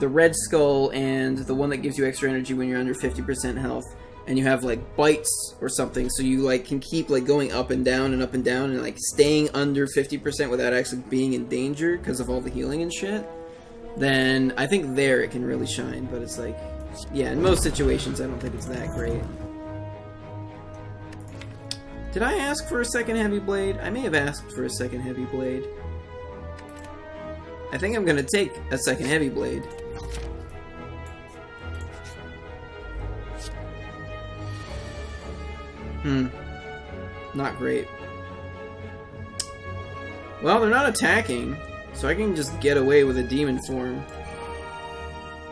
the red skull and the one that gives you extra energy when you're under 50% health, and you have like bites or something, so you like can keep like going up and down and up and down and like staying under 50% without actually being in danger because of all the healing and shit, then I think there it can really shine. But it's like, yeah, in most situations I don't think it's that great. Did I ask for a second heavy blade? I may have asked for a second heavy blade. I think I'm gonna take a second heavy blade. Hmm. Not great. Well, they're not attacking, so I can just get away with a demon form.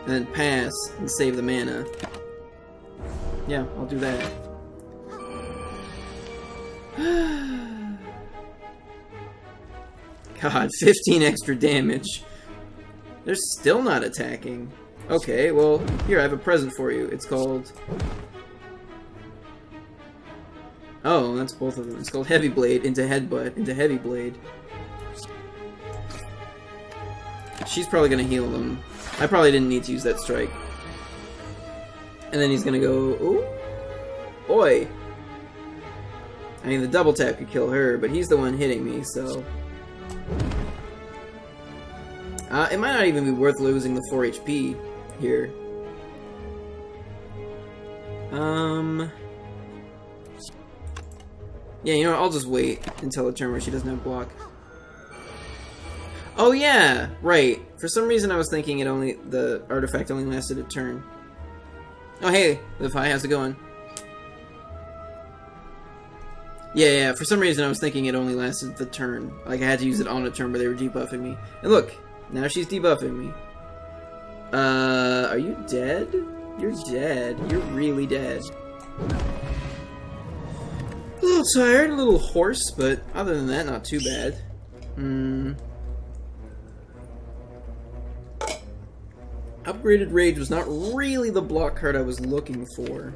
And then pass and save the mana. Yeah, I'll do that. (sighs) God, 15 extra damage. They're still not attacking. Okay, well, here, I have a present for you. It's called Oh, that's both of them. It's called Heavy Blade into Headbutt into Heavy Blade. She's probably gonna heal them. I probably didn't need to use that strike. And then he's gonna go, ooh, boy. I mean, the double tap could kill her, but he's the one hitting me, so... Uh, it might not even be worth losing the 4 HP here. Um... Yeah, you know what? I'll just wait until the turn where she doesn't have block. Oh yeah, right. For some reason I was thinking it only the artifact only lasted a turn. Oh hey, Levi, how's it going? Yeah, yeah, for some reason I was thinking it only lasted the turn. Like I had to use it on a turn where they were debuffing me. And look, now she's debuffing me. Uh, are you dead? You're dead. You're really dead. A little tired, a little hoarse, but other than that, not too bad. Hmm. Upgraded Rage was not really the block card I was looking for.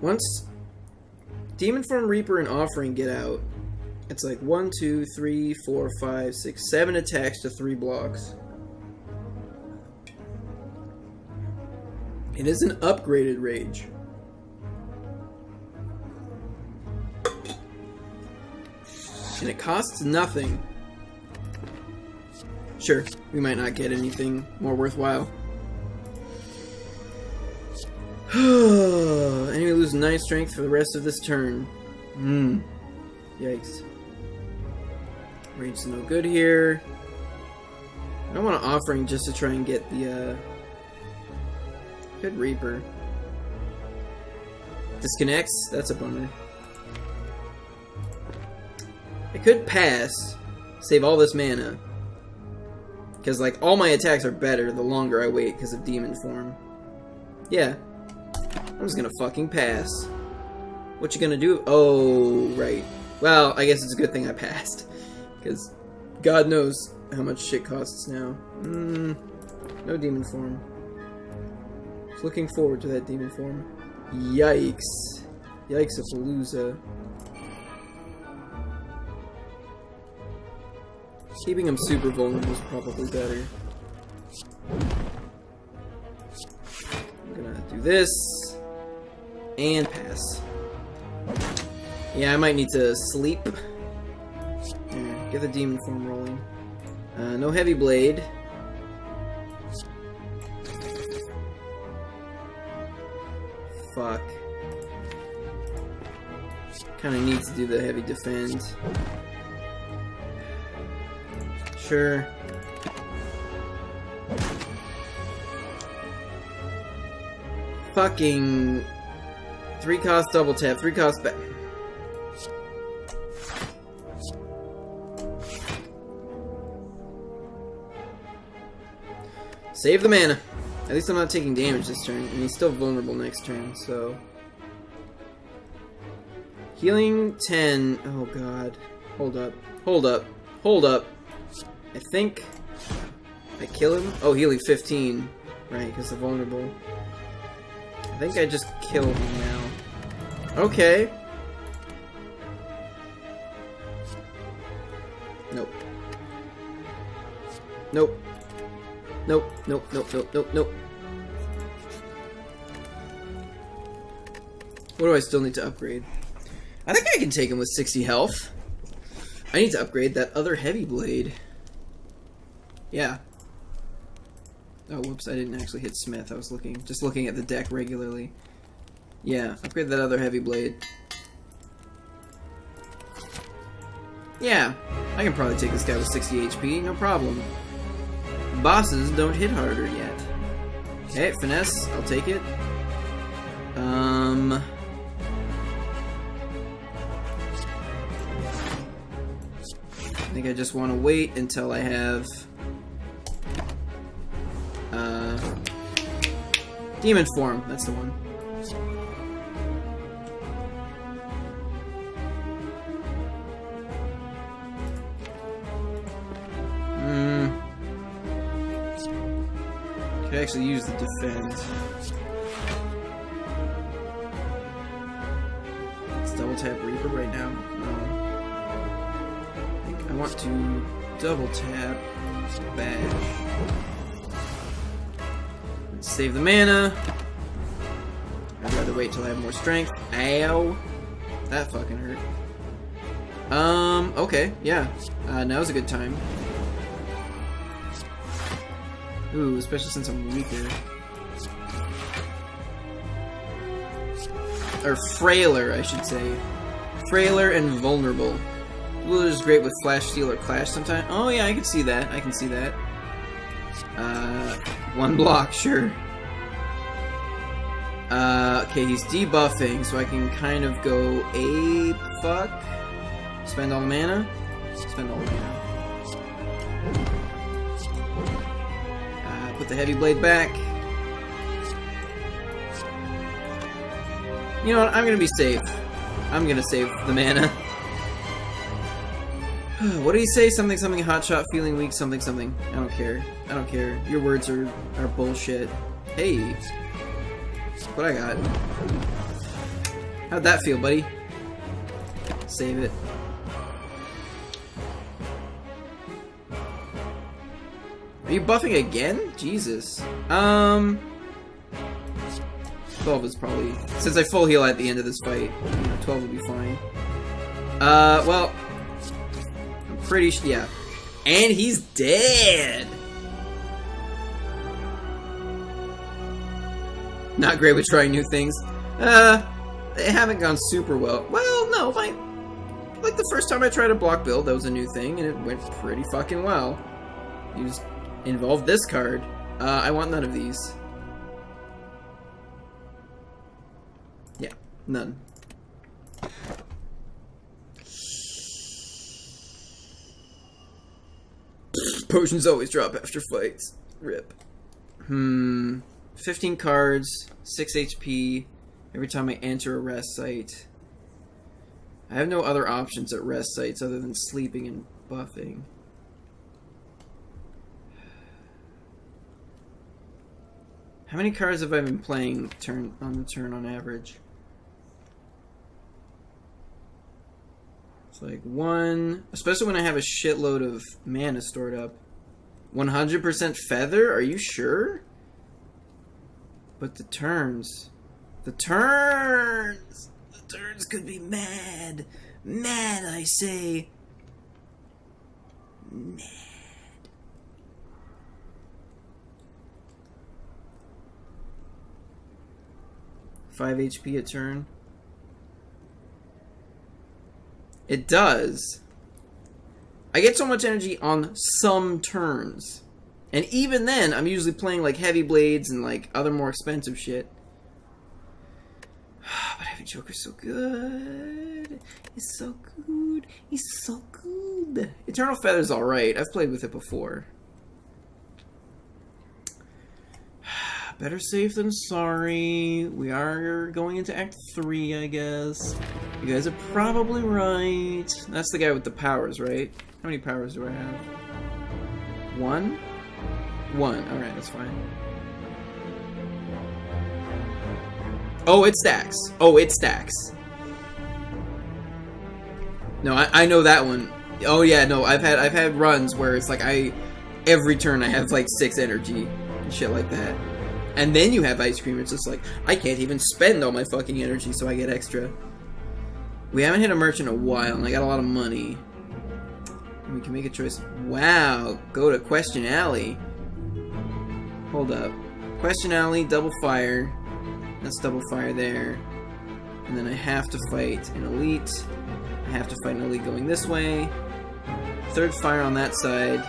Once Demon Form Reaper and Offering get out, it's like one, two, three, four, five, six, seven attacks to three blocks. It is an upgraded rage. And it costs nothing. Sure, we might not get anything more worthwhile. (sighs) Enemy lose 9 strength for the rest of this turn. Hmm. Yikes. Rage is no good here. I want an offering just to try and get the, uh, Good Reaper. Disconnects? That's a bummer. I could pass, save all this mana. Because, like, all my attacks are better the longer I wait because of Demon Form. Yeah. I'm just gonna fucking pass. What you gonna do? Oh, right. Well, I guess it's a good thing I passed. Because God knows how much shit costs now. Mm, no demon form. Looking forward to that demon form. Yikes. Yikes of Palooza. Keeping him super vulnerable is probably better. I'm gonna do this. And pass. Yeah, I might need to sleep. Get the demon form rolling. Uh, no heavy blade. Fuck. Kinda need to do the heavy defend. Sure. Fucking... Three cost double tap, three cost back. Save the mana. At least I'm not taking damage this turn, and he's still vulnerable next turn, so... Healing 10. Oh god. Hold up. Hold up. Hold up. I think... I kill him? Oh, healing 15. Right, because the vulnerable. I think I just kill him now. Okay. Nope. Nope. Nope, nope, nope, nope, nope, nope. What do I still need to upgrade? I think I can take him with 60 health. I need to upgrade that other heavy blade. Yeah. Oh, whoops, I didn't actually hit Smith. I was looking, just looking at the deck regularly. Yeah, upgrade that other heavy blade. Yeah, I can probably take this guy with 60 HP, no problem. Bosses don't hit harder yet. Okay, finesse, I'll take it. Um... I think I just want to wait until I have... Uh... Demon form, that's the one. Actually use the defend. Let's double tap Reaper right now. No. I think I want to double tap Bash. Save the mana. I'd rather wait till I have more strength. Ow! That fucking hurt. Um, okay, yeah. Uh, now's a good time. Ooh, especially since I'm weaker. Or frailer, I should say. Frailer and vulnerable. Blue is great with Flash Steel or Clash sometimes. Oh yeah, I can see that. I can see that. Uh, one block, (laughs) sure. Uh, okay, he's debuffing, so I can kind of go ape fuck. Spend all the mana. Spend all the mana. The heavy blade back. You know what? I'm gonna be safe. I'm gonna save the mana. (sighs) what do you say? Something, something, hotshot, feeling weak, something, something. I don't care. I don't care. Your words are, are bullshit. Hey. What I got? How'd that feel, buddy? Save it. Are you buffing again? Jesus. Um... 12 is probably... Since I full heal at the end of this fight, 12 will be fine. Uh, well... I'm pretty yeah. And he's dead! Not great with trying new things. Uh, they haven't gone super well. Well, no, like, like the first time I tried a block build, that was a new thing, and it went pretty fucking well. Used involve this card. Uh, I want none of these. Yeah, none. (sighs) Potions always drop after fights. Rip. Hmm. 15 cards, 6 HP every time I enter a rest site. I have no other options at rest sites other than sleeping and buffing. How many cards have I been playing turn on the turn on average? It's like one, especially when I have a shitload of mana stored up. 100% feather? Are you sure? But the turns. The turns! The turns could be mad. Mad, I say. Mad. 5 HP a turn. It does. I get so much energy on some turns. And even then, I'm usually playing like heavy blades and like other more expensive shit. (sighs) but Heavy Choker's so good. He's so good. He's so good. Eternal Feather's alright. I've played with it before. Better safe than sorry. We are going into Act 3, I guess. You guys are probably right. That's the guy with the powers, right? How many powers do I have? One? One. Alright, that's fine. Oh, it stacks. Oh, it stacks. No, I, I know that one. Oh yeah, no, I've had I've had runs where it's like I every turn I have like six energy and shit like that. And then you have ice cream. It's just like, I can't even spend all my fucking energy, so I get extra. We haven't hit a merchant in a while, and I got a lot of money. we can make a choice. Wow, go to Question Alley. Hold up. Question Alley, double fire. That's double fire there. And then I have to fight an elite. I have to fight an elite going this way. Third fire on that side.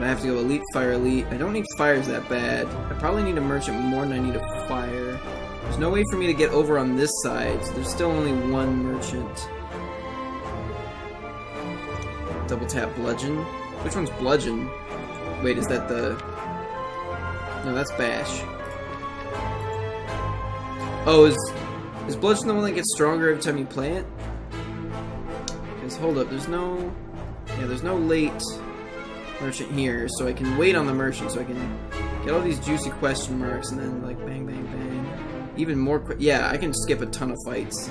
I have to go Elite, Fire, Elite. I don't need fires that bad. I probably need a Merchant more than I need a Fire. There's no way for me to get over on this side, so there's still only one Merchant. Double tap Bludgeon. Which one's Bludgeon? Wait, is that the... No, that's Bash. Oh, is, is Bludgeon the one that gets stronger every time you play it? Because, hold up, there's no... Yeah, there's no late merchant here, so I can wait on the merchant, so I can get all these juicy question marks, and then, like, bang, bang, bang. Even more Yeah, I can skip a ton of fights.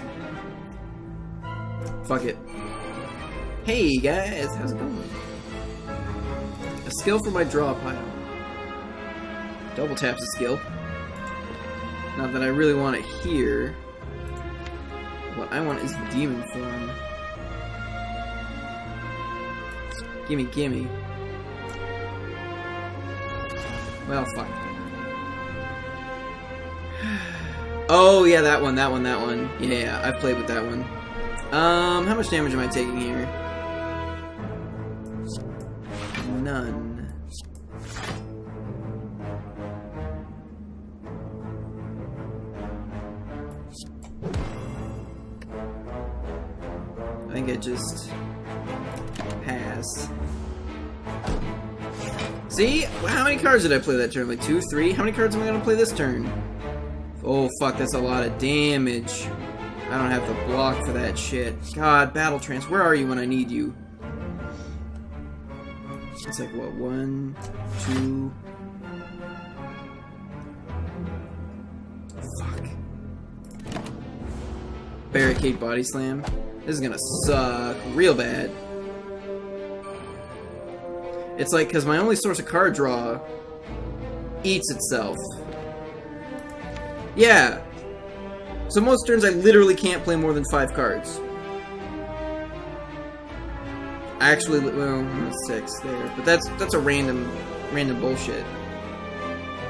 Fuck it. Hey, guys, how's it going? A skill for my draw pile. Double tap's a skill. Not that I really want it here. What I want is demon form. Gimme, gimme. Well, fuck. Oh, yeah, that one, that one, that one. Yeah, I've played with that one. Um, how much damage am I taking here? None. I think I just pass. See? How many cards did I play that turn? Like two, three? How many cards am I gonna play this turn? Oh, fuck, that's a lot of damage. I don't have the block for that shit. God, Battle Trance, where are you when I need you? It's like, what, one, two... Fuck. Barricade Body Slam. This is gonna suck real bad. It's like, because my only source of card draw eats itself. Yeah. So most turns I literally can't play more than five cards. Actually, well, six there, but that's that's a random, random bullshit.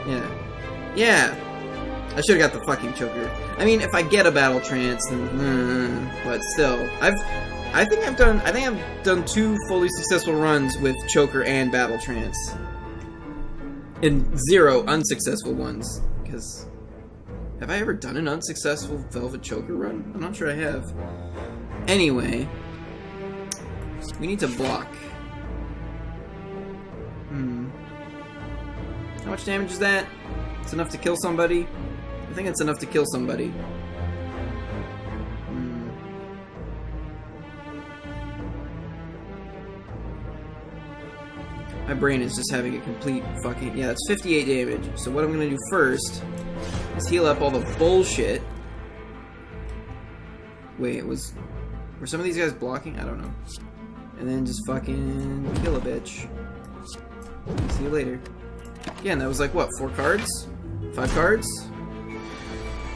Yeah, yeah. I should have got the fucking choker. I mean, if I get a battle trance, then, mm, but still, I've I think I've done I think I've done two fully successful runs with Choker and Battle Trance. And zero unsuccessful ones. Because have I ever done an unsuccessful Velvet Choker run? I'm not sure I have. Anyway. We need to block. Hmm. How much damage is that? It's enough to kill somebody? I think it's enough to kill somebody. My brain is just having a complete fucking... Yeah, that's 58 damage. So what I'm gonna do first is heal up all the bullshit. Wait, it was... Were some of these guys blocking? I don't know. And then just fucking kill a bitch. See you later. Again, that was like, what, four cards? Five cards?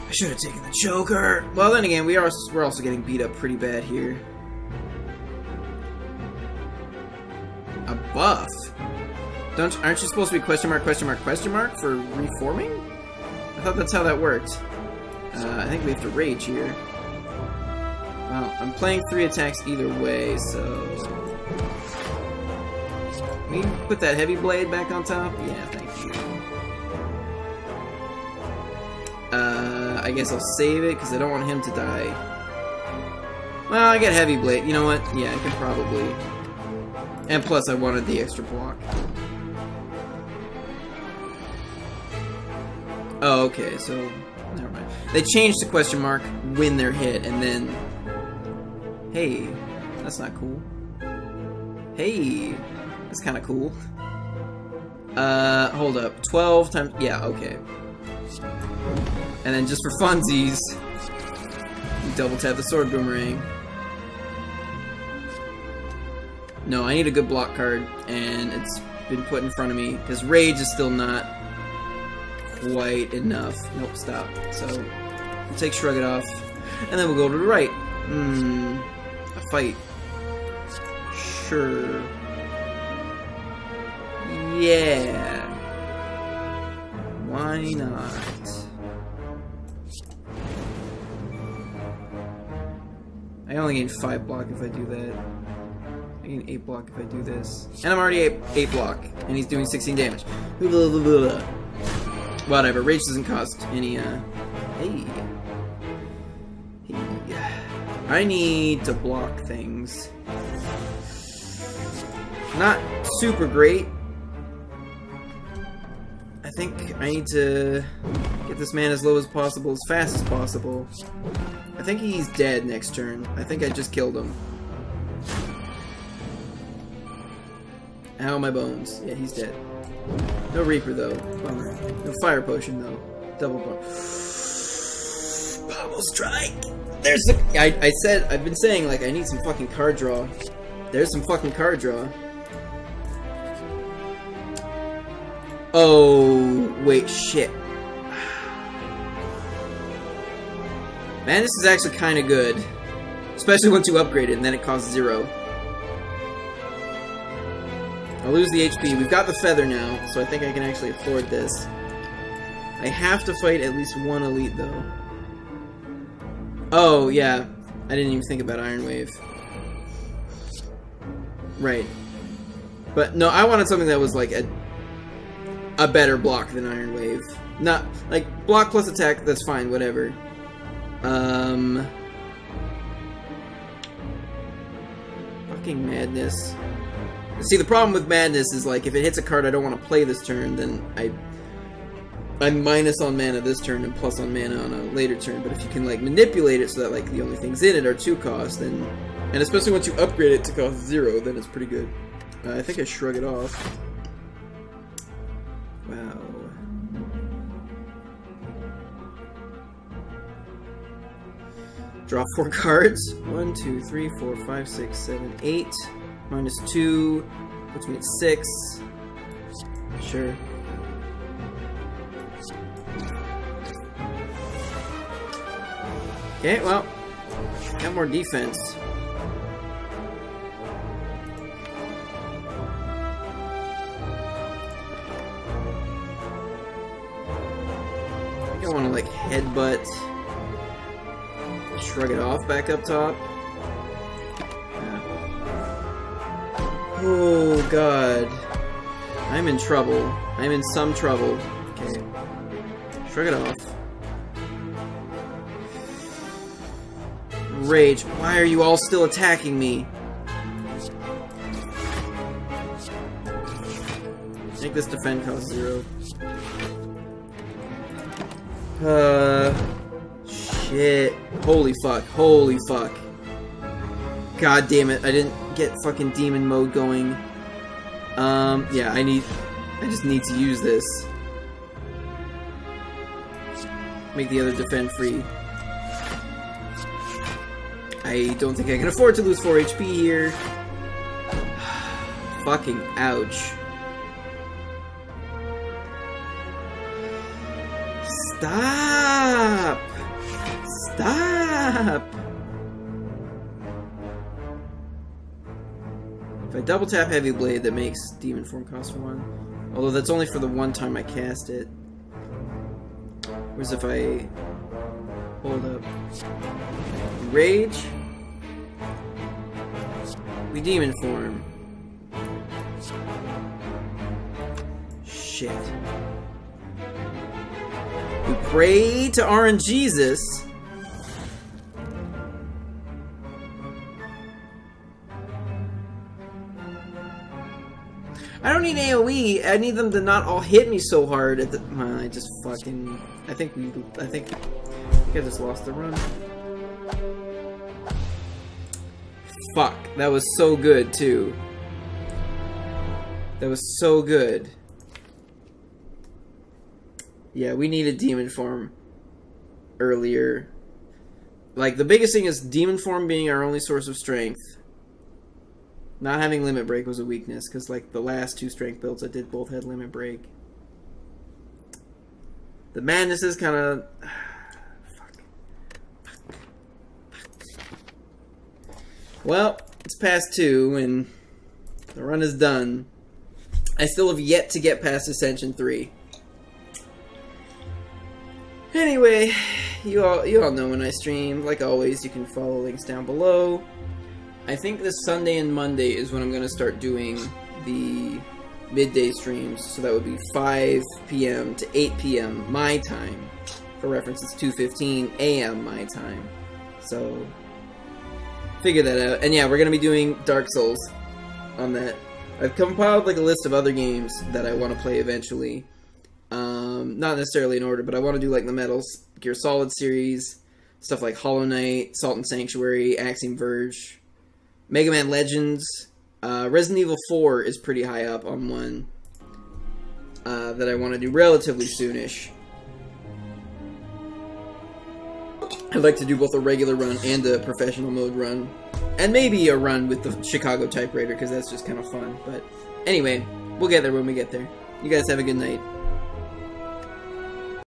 I should have taken the Choker! Well, then again, we are, we're also getting beat up pretty bad here. A buff? Don't, aren't you supposed to be question mark, question mark, question mark for reforming? I thought that's how that worked. Uh, I think we have to rage here. Well, I'm playing three attacks either way, so... You put that heavy blade back on top? Yeah, thank you. Uh, I guess I'll save it, because I don't want him to die. Well, I get heavy blade. You know what? Yeah, I can probably... And plus, I wanted the extra block. Oh, okay, so... Never mind. They changed the question mark when they're hit, and then... Hey, that's not cool. Hey, that's kind of cool. Uh, hold up. 12 times... Yeah, okay. And then just for funsies, you double tap the sword boomerang. No, I need a good block card, and it's been put in front of me, because Rage is still not quite enough. Nope, stop. So, we'll take Shrug It Off, and then we'll go to the right. Hmm, a fight. Sure. Yeah. Why not? I only gain 5 block if I do that. I gain 8 block if I do this. And I'm already 8, eight block, and he's doing 16 damage. Whatever, Rage doesn't cost any, uh... Hey. Hey. I need to block things. Not super great. I think I need to get this man as low as possible, as fast as possible. I think he's dead next turn. I think I just killed him. Ow, my bones. Yeah, he's dead. No Reaper, though. Bummer. No Fire Potion, though. Double bump. (sighs) Pommel Strike! There's the... I, I said... I've been saying, like, I need some fucking card draw. There's some fucking card draw. Oh, wait, shit. Man, this is actually kind of good. Especially once you upgrade it and then it costs zero. I'll lose the HP. We've got the feather now, so I think I can actually afford this. I have to fight at least one elite, though. Oh, yeah. I didn't even think about Iron Wave. Right. But, no, I wanted something that was, like, a, a better block than Iron Wave. Not, like, block plus attack, that's fine, whatever. Um... Fucking madness. See, the problem with Madness is, like, if it hits a card I don't want to play this turn, then I... I'm minus on mana this turn and plus on mana on a later turn, but if you can, like, manipulate it so that, like, the only things in it are 2 cost, then... And especially once you upgrade it to cost 0, then it's pretty good. Uh, I think I shrug it off. Wow. Draw 4 (laughs) cards. One, two, three, four, five, six, seven, eight. Minus 2 puts me at 6. Sure. Okay, well, got more defense. I I want to, like, headbutt, shrug it off back up top. Oh god. I'm in trouble. I'm in some trouble. Okay. Shrug it off. Rage. Why are you all still attacking me? Make this defend cost zero. Uh, shit. Holy fuck. Holy fuck. God damn it. I didn't get fucking demon mode going. Um, yeah, I need... I just need to use this. Make the other defend free. I don't think I can afford to lose 4 HP here. (sighs) Fucking ouch. Stop! Stop! If I double tap Heavy Blade, that makes Demon Form cost 1. Although that's only for the one time I cast it. Whereas if I hold up Rage, we Demon Form. Shit. We pray to RNGesus. I don't need AoE. I need them to not all hit me so hard at the. Well, I just fucking. I think we. I think. I think I just lost the run. Fuck. That was so good, too. That was so good. Yeah, we needed demon form earlier. Like, the biggest thing is demon form being our only source of strength. Not having limit break was a weakness, because, like, the last two strength builds I did both had limit break. The madness is kind of... (sighs) Well, it's past two, and the run is done. I still have yet to get past Ascension 3. Anyway, you all you all know when I stream. Like always, you can follow links down below. I think this Sunday and Monday is when I'm going to start doing the midday streams. So that would be 5 p.m. to 8 p.m. my time. For reference, it's 2.15 a.m. my time. So, figure that out. And yeah, we're going to be doing Dark Souls on that. I've compiled like a list of other games that I want to play eventually. Um, not necessarily in order, but I want to do like the Metals Gear Solid series, stuff like Hollow Knight, Salt and Sanctuary, Axiom Verge, Mega Man Legends. Uh, Resident Evil 4 is pretty high up on one uh, that I want to do relatively soonish. I'd like to do both a regular run and a professional mode run. And maybe a run with the Chicago typewriter, because that's just kind of fun. But anyway, we'll get there when we get there. You guys have a good night.